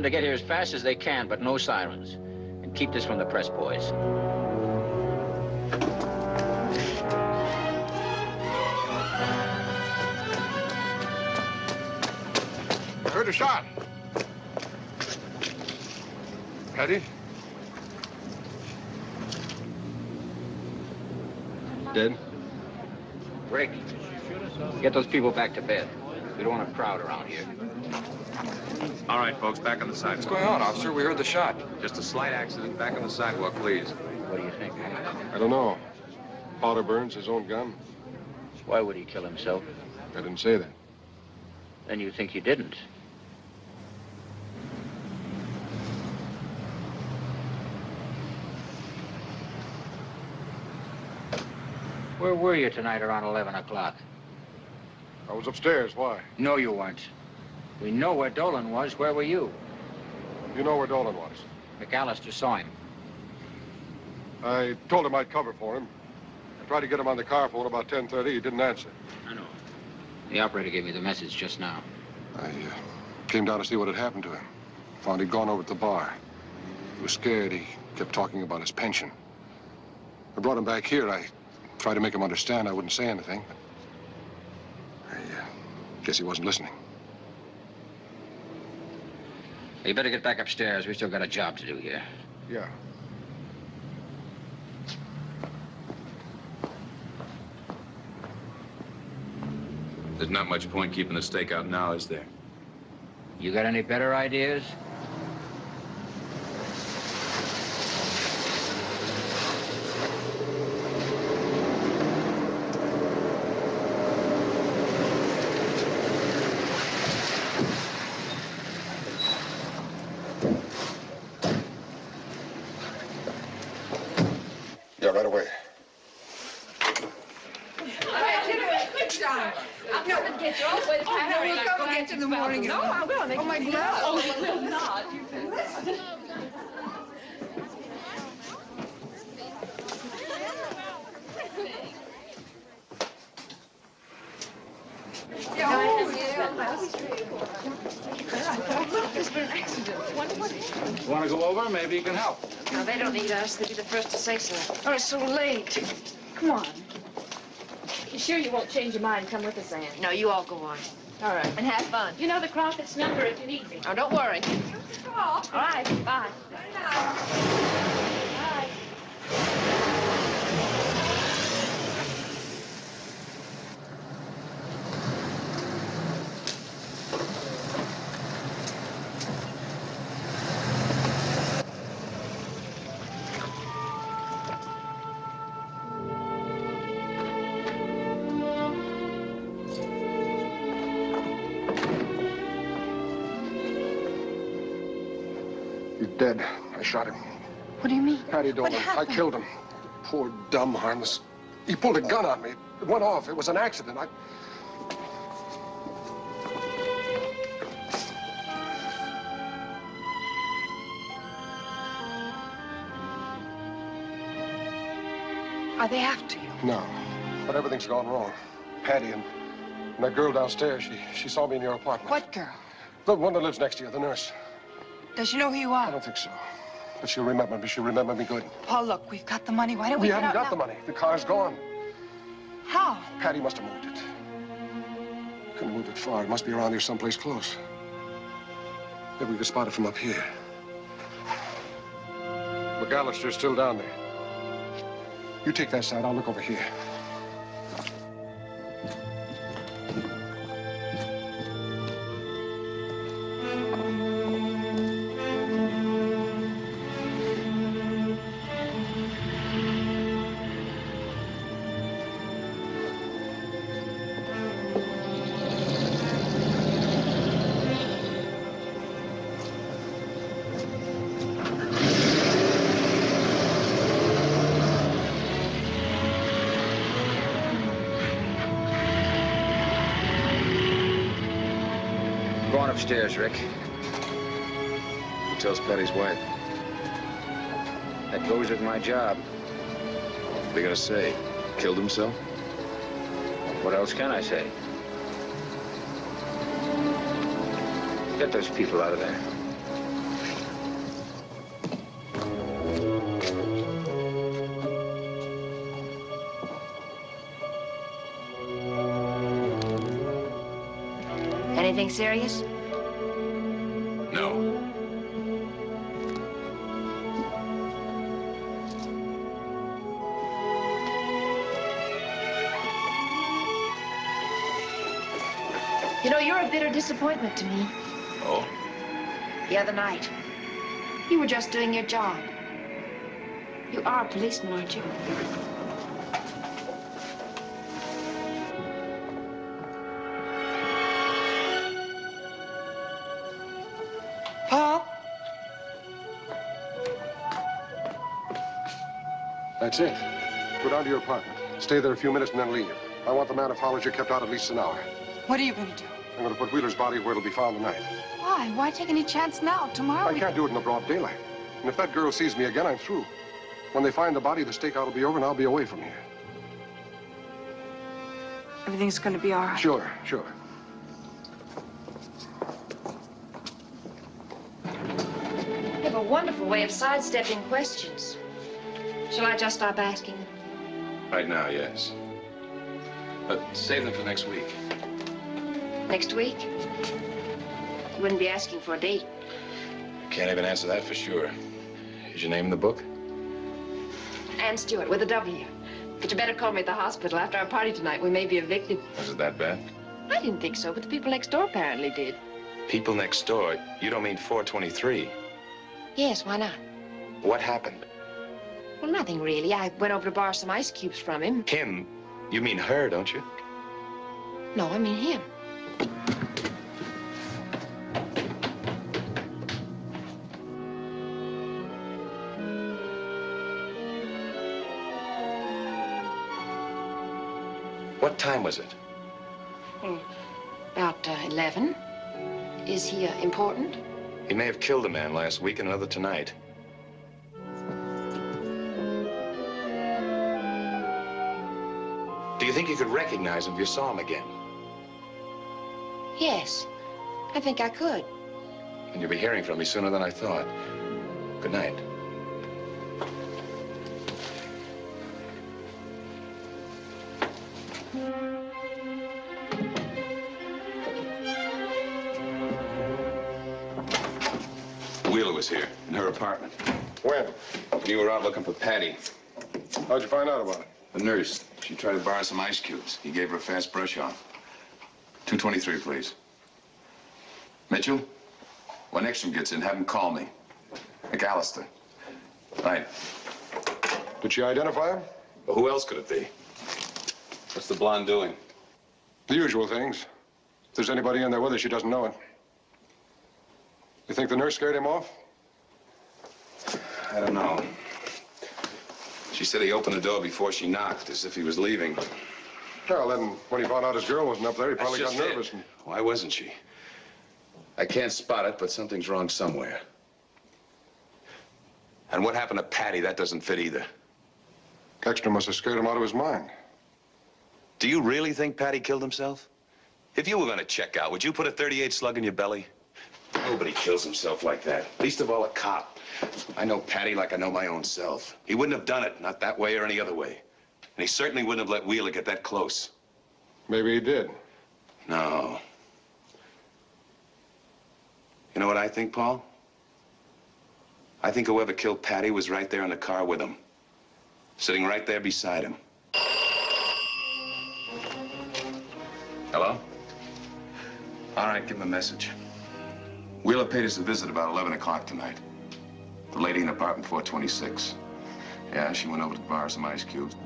Them to get here as fast as they can, but no sirens. And keep this from the press boys. I heard a shot. Paddy? Dead? Rick, get those people back to bed. We don't want a crowd around here. All right, folks, back on the sidewalk. What's going on, officer? We heard the shot. Just a slight accident. Back on the sidewalk, please. What do you think? I don't know. Powder burns his own gun. Why would he kill himself? I didn't say that. Then you think he didn't. Where were you tonight around 11 o'clock? I was upstairs. Why? No, you weren't. We know where Dolan was. Where were you? You know where Dolan was. McAllister saw him. I told him I'd cover for him. I tried to get him on the car phone about 10.30. He didn't answer. I know. The operator gave me the message just now. I uh, came down to see what had happened to him. Found he'd gone over to the bar. He was scared. He kept talking about his pension. I brought him back here. I tried to make him understand I wouldn't say anything. But I uh, guess he wasn't listening. You better get back upstairs. We still got a job to do here. Yeah. There's not much point keeping the stake out now, is there? You got any better ideas? Yeah, right away. I'll come and get you. I'll wait Oh, no, we'll go back in the morning. No, I will. Oh, my God. Oh, you will not. You will not. Want to go over? Maybe you can help. No, they don't need us. They'd be the first to say so. Oh, it's so late. Come on. You sure you won't change your mind? Come with us, Anne. No, you all go on. All right. And have fun. You know the Crofts number if you need me. Oh, don't worry. All right. Bye. He's shot him. What do you mean? Paddy Dolan. I killed him. Poor, dumb, harmless. He pulled a gun on me. It went off. It was an accident. I. Are they after you? No. But everything's gone wrong. Paddy and, and that girl downstairs, she, she saw me in your apartment. What girl? The one that lives next to you, the nurse. Does she know who you are? I don't think so. But she'll remember me. She'll remember me good. Paul, look, we've got the money. Why don't we, We haven't got the money. The car's gone. How? Paddy must have moved it. Couldn't move it far. It must be around here someplace close. Maybe we could spot it from up here. McAllister's still down there. You take that side. I'll look over here. On upstairs, Rick. Who tells Paddy's wife? That goes with my job. What are you gonna say? Killed himself? What else can I say? Get those people out of there. Anything serious? Disappointment to me. Oh? The other night, you were just doing your job. You are a policeman, aren't you? Paul? That's it. Go down to your apartment. Stay there a few minutes and then leave. I want the man who follows you kept out at least an hour. What are you going to do? I'm going to put Wheeler's body where it'll be found tonight. Why? Why take any chance now? Tomorrow I we can't do it in the broad daylight. And if that girl sees me again, I'm through. When they find the body, the stakeout will be over and I'll be away from here. Everything's going to be all right. Sure, sure. You have a wonderful way of sidestepping questions. Shall I just stop asking? Right now, yes. But save them for next week. Next week? You wouldn't be asking for a date. Can't even answer that for sure. Is your name in the book? Ann Stewart with a W. But you better call me at the hospital. After our party tonight, we may be evicted. Was it that bad? I didn't think so, but the people next door apparently did. People next door. You don't mean 423. Yes, why not? What happened? Well, nothing really. I went over to borrow some ice cubes from him. Him? You mean her, don't you? No, I mean him. What time was it? About uh, 11. Is he uh, important? He may have killed a man last week and another tonight. Do you think you could recognize him if you saw him again? Yes, I think I could. And you'll be hearing from me sooner than I thought. Good night. Wheeler was here, in her apartment. When? You were out looking for Paddy. How'd you find out about it? The nurse. She tried to borrow some ice cubes. He gave her a fast brush off. 223, please. Mitchell, when Eckstrom gets in, have him call me. McAllister. Right. Did she identify him? Well, who else could it be? What's the blonde doing? The usual things. If there's anybody in there with her, she doesn't know it. You think the nurse scared him off? I don't know. She said he opened the door before she knocked, as if he was leaving. Then, when he found out his girl wasn't up there, he probably got it. nervous. And... Why wasn't she? I can't spot it, but something's wrong somewhere. And what happened to Paddy, that doesn't fit either. Extra must have scared him out of his mind. Do you really think Paddy killed himself? If you were going to check out, would you put a 38 slug in your belly? Nobody kills himself like that, least of all a cop. I know Paddy like I know my own self. He wouldn't have done it, not that way or any other way. And he certainly wouldn't have let Wheeler get that close. Maybe he did. No. You know what I think, Paul? I think whoever killed Paddy was right there in the car with him. Sitting right there beside him. Hello? All right, give him a message. Wheeler paid us a visit about 11 o'clock tonight. The lady in apartment 426. Yeah, she went over to borrow some ice cubes.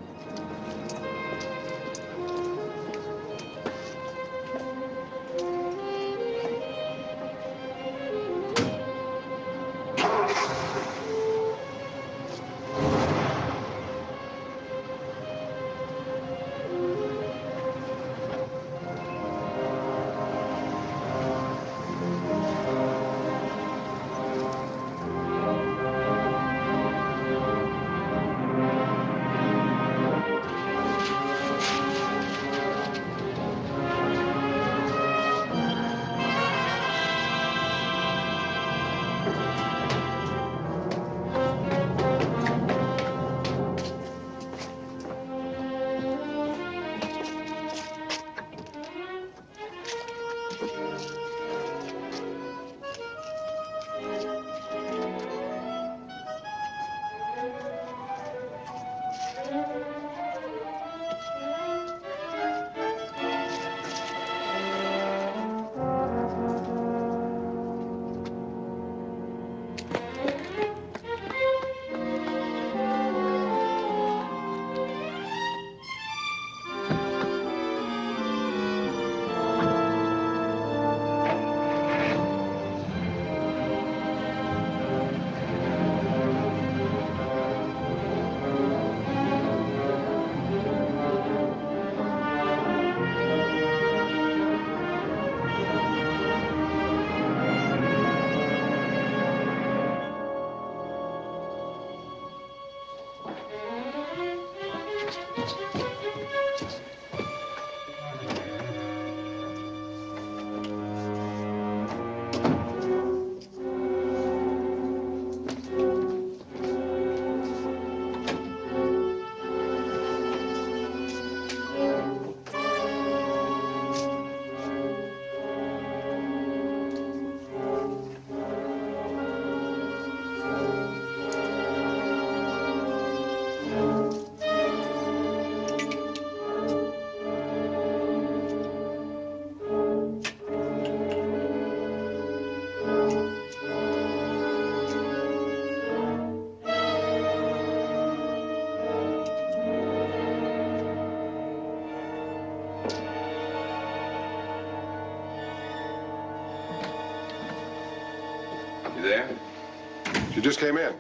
Just came in.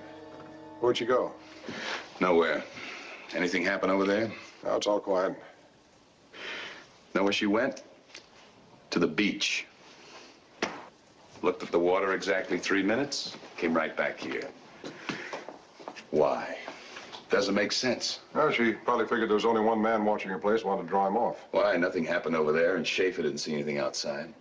Where'd she go? Nowhere. Anything happen over there? Now it's all quiet. Know where she went? To the beach. Looked at the water exactly three minutes, came right back here. Why? Doesn't make sense. Well, she probably figured there was only one man watching her place, wanted to draw him off. Why? Nothing happened over there, and Schaefer didn't see anything outside.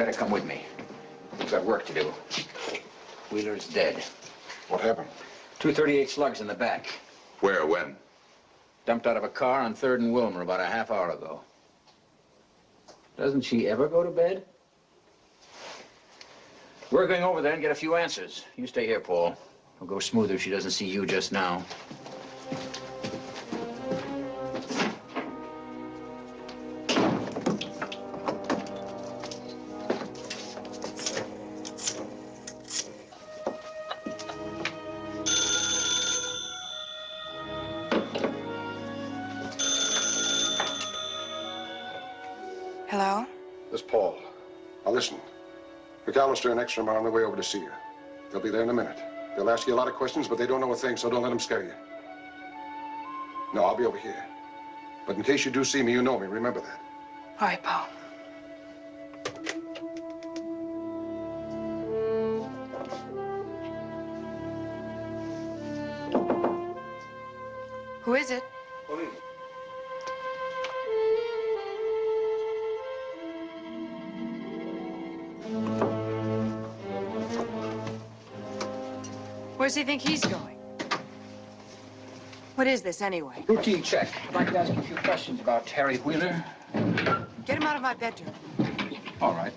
Better come with me. We've got work to do. Wheeler's dead. What happened? Two 38 slugs in the back. Where? When? Dumped out of a car on 3rd and Wilmer about a half hour ago. Doesn't she ever go to bed? We're going over there and get a few answers. You stay here, Paul. It'll go smoother if she doesn't see you just now. McAllister and Eckstrom are on their way over to see you. They'll be there in a minute. They'll ask you a lot of questions, but they don't know a thing, so don't let them scare you. No, I'll be over here. But in case you do see me, you know me. Remember that. All right, Paul. Does he think he's going? What is this, anyway? Routine check. I'd like to ask you a few questions about Terry Wheeler. Get him out of my bedroom. All right.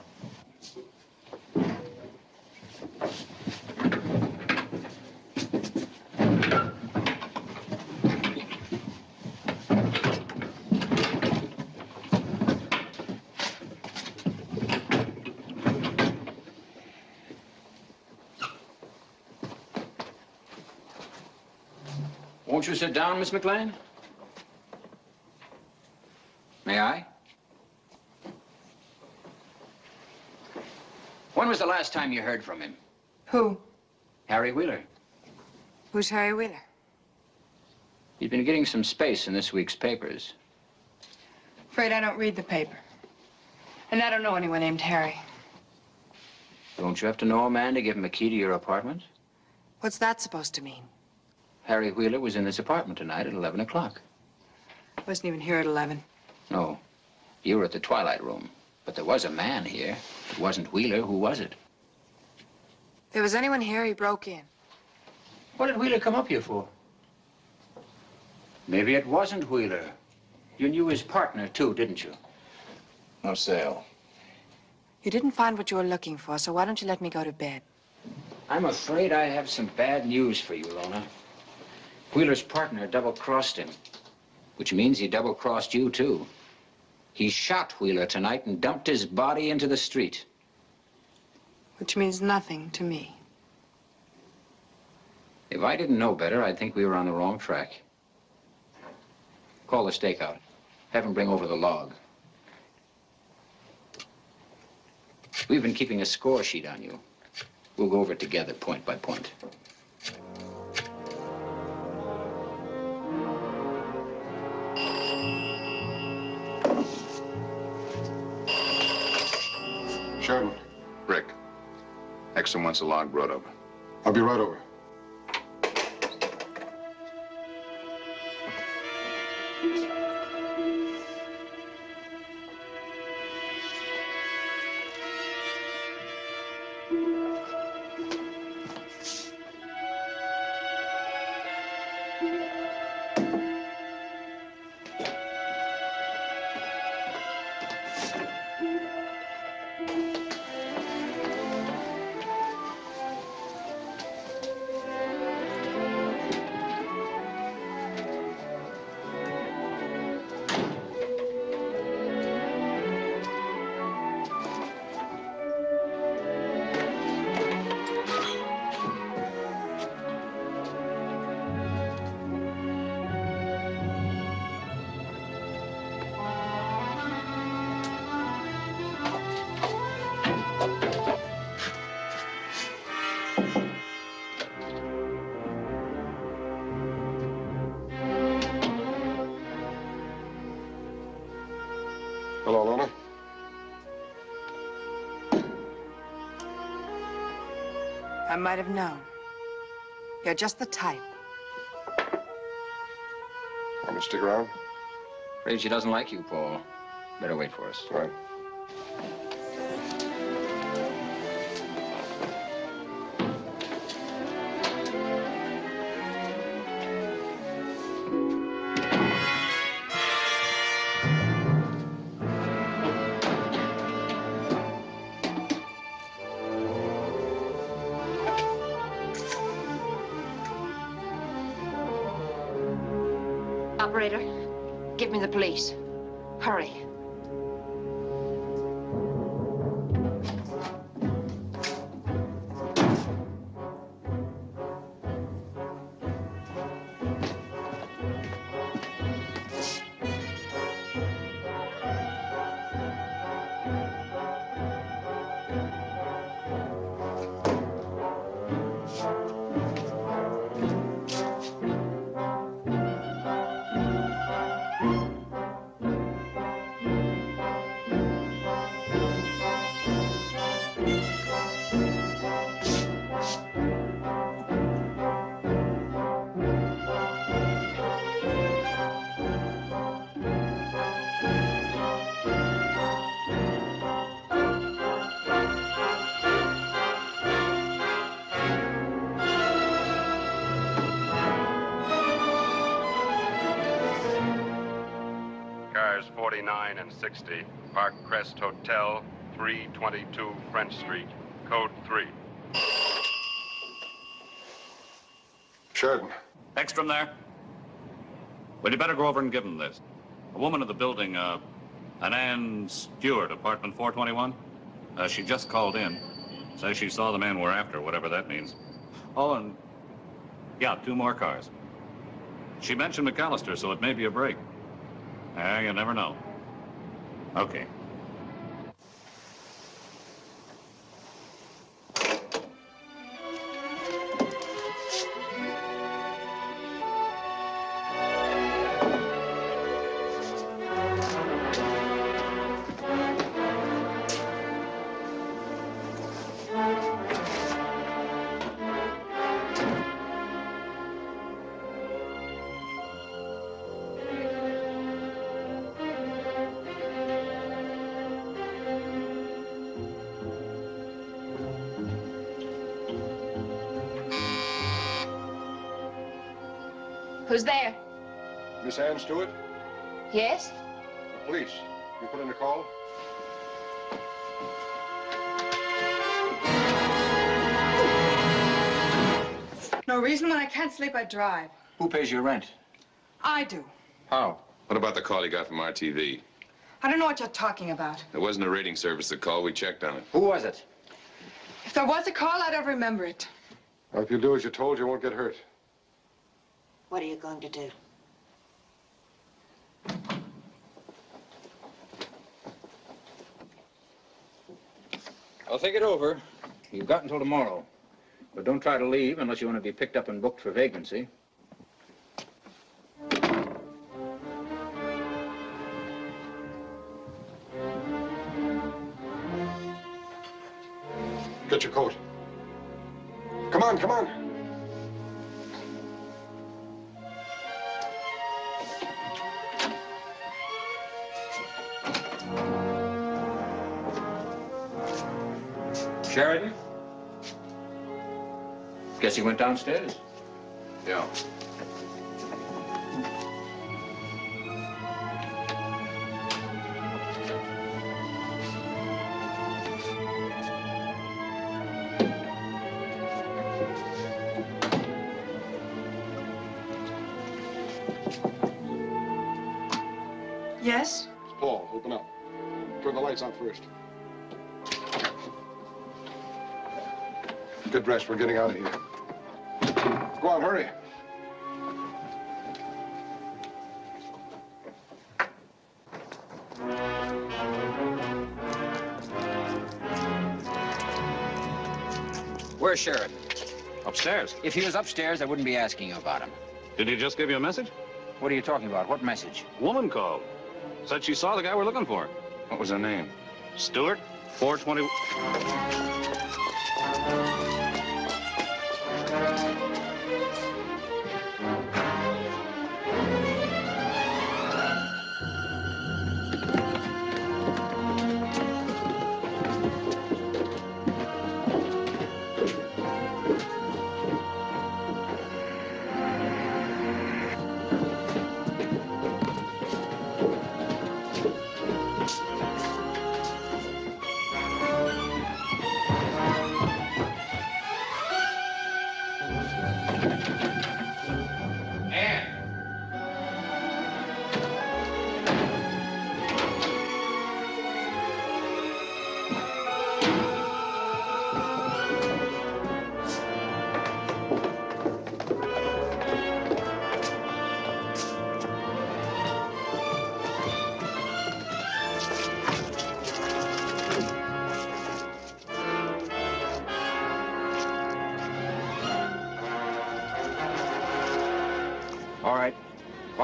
Sit down, Miss McLane? May I? When was the last time you heard from him? Who? Harry Wheeler. Who's Harry Wheeler? He's been getting some space in this week's papers. Afraid I don't read the paper. And I don't know anyone named Harry. Don't you have to know a man to give him a key to your apartment? What's that supposed to mean? Harry Wheeler was in this apartment tonight at 11 o'clock. I wasn't even here at 11. No, you were at the Twilight Room. But there was a man here. It wasn't Wheeler, who was it? If there was anyone here, he broke in. What did Wheeler come up here for? Maybe it wasn't Wheeler. You knew his partner, too, didn't you? No sale. You didn't find what you were looking for, so why don't you let me go to bed? I'm afraid I have some bad news for you, Lona. Wheeler's partner double-crossed him, which means he double-crossed you, too. He shot Wheeler tonight and dumped his body into the street. Which means nothing to me. If I didn't know better, I'd think we were on the wrong track. Call the stakeout. Have him bring over the log. We've been keeping a score sheet on you. We'll go over it together, point by point. Sheridan, Rick. Eckstrom wants a log brought over. I'll be right over. Might have known. You're just the type. Want me to stick around? Afraid she doesn't like you, Paul. Better wait for us. All right. Operator, give me the police. Hurry. 49 and 60, Park Crest Hotel, 322 French Street, code 3. Sheridan. Eckstrom there? Well, you better go over and give him this. A woman in the building, uh, an Ann Stewart, apartment 421. Uh, she just called in. Says she saw the man we're after, whatever that means. Oh, and yeah, two more cars. She mentioned McAllister, so it may be a break. Ah, you never know. Okay. Miss Ann Stewart? Yes? The police. You put in a call? No reason when I can't sleep, I drive. Who pays your rent? I do. How? What about the call you got from RTV? I don't know what you're talking about. It wasn't a rating service that called. We checked on it. Who was it? If there was a call, I'd have remember it. Well, if you do as you're told, you won't get hurt. What are you going to do? I'll think it over. You've got until tomorrow. But don't try to leave unless you want to be picked up and booked for vagrancy. Get your coat. Come on, come on. Sheridan? Guess he went downstairs. Yeah. Dressed. We're getting out of here. Go on, hurry. Where's Sheridan? Upstairs. If he was upstairs, I wouldn't be asking you about him. Did he just give you a message? What are you talking about? What message? Woman called. Said she saw the guy we're looking for. What was her name? Stewart, 420.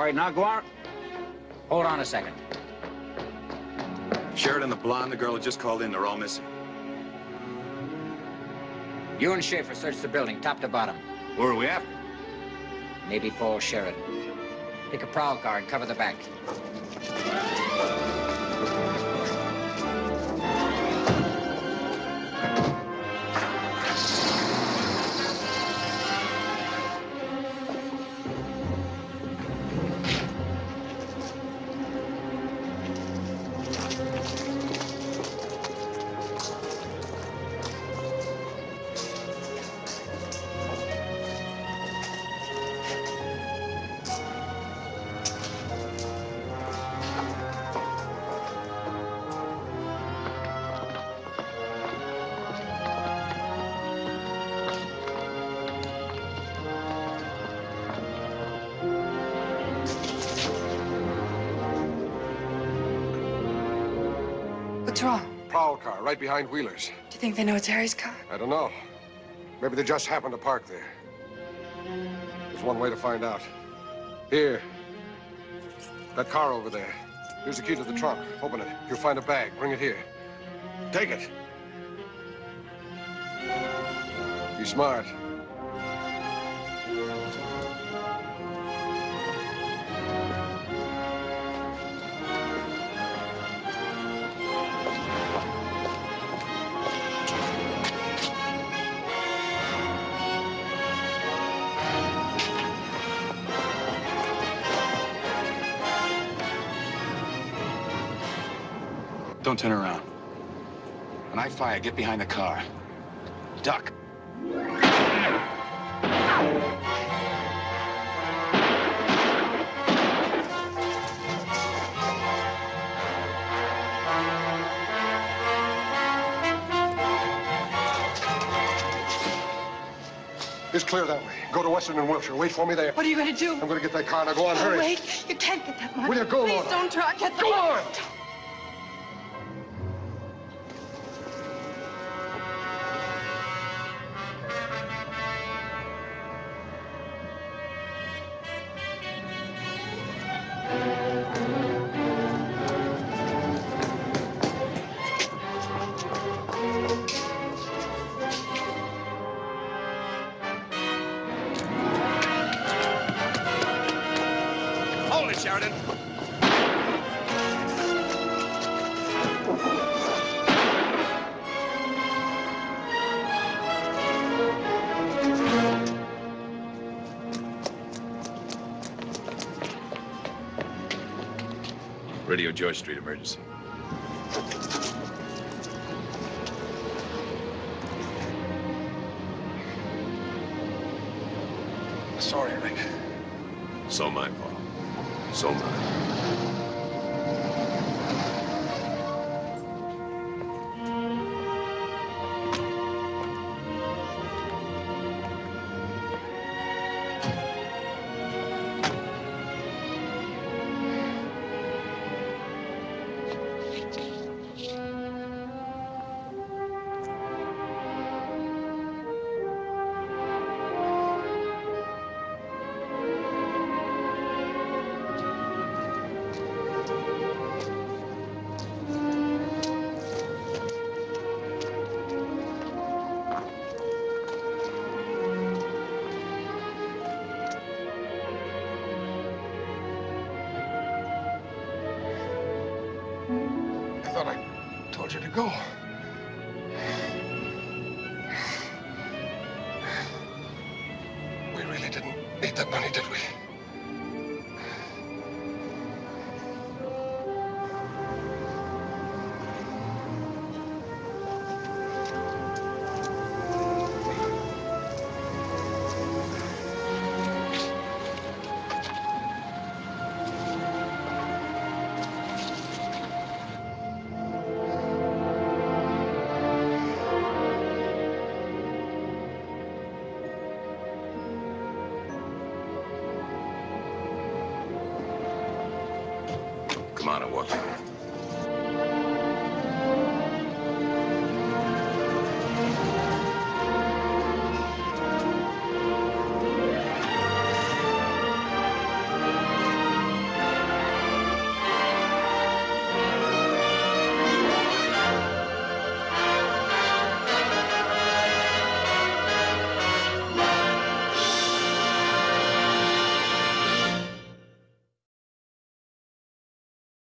Right, now go on. Hold on a second. Sheridan, the blonde, the girl who just called in, they're all missing. You and Schaefer search the building, top to bottom. Who are we after? Maybe Paul Sheridan. Pick a prowl car and cover the back. Behind Wheeler's. Do you think they know it's Harry's car? I don't know. Maybe they just happened to park there. There's one way to find out. Here. That car over there. Here's the key to the trunk. Open it. You'll find a bag. Bring it here. Take it. Be smart. Turn around. When I fire, get behind the car. Duck. It's clear that way. Go to Western and Wilshire. Wait for me there. What are you going to do? I'm going to get that car. Now go on, hurry. wait. You can't get that money. Will you go, Please Lona? don't try. Get the Go on. George Street emergency.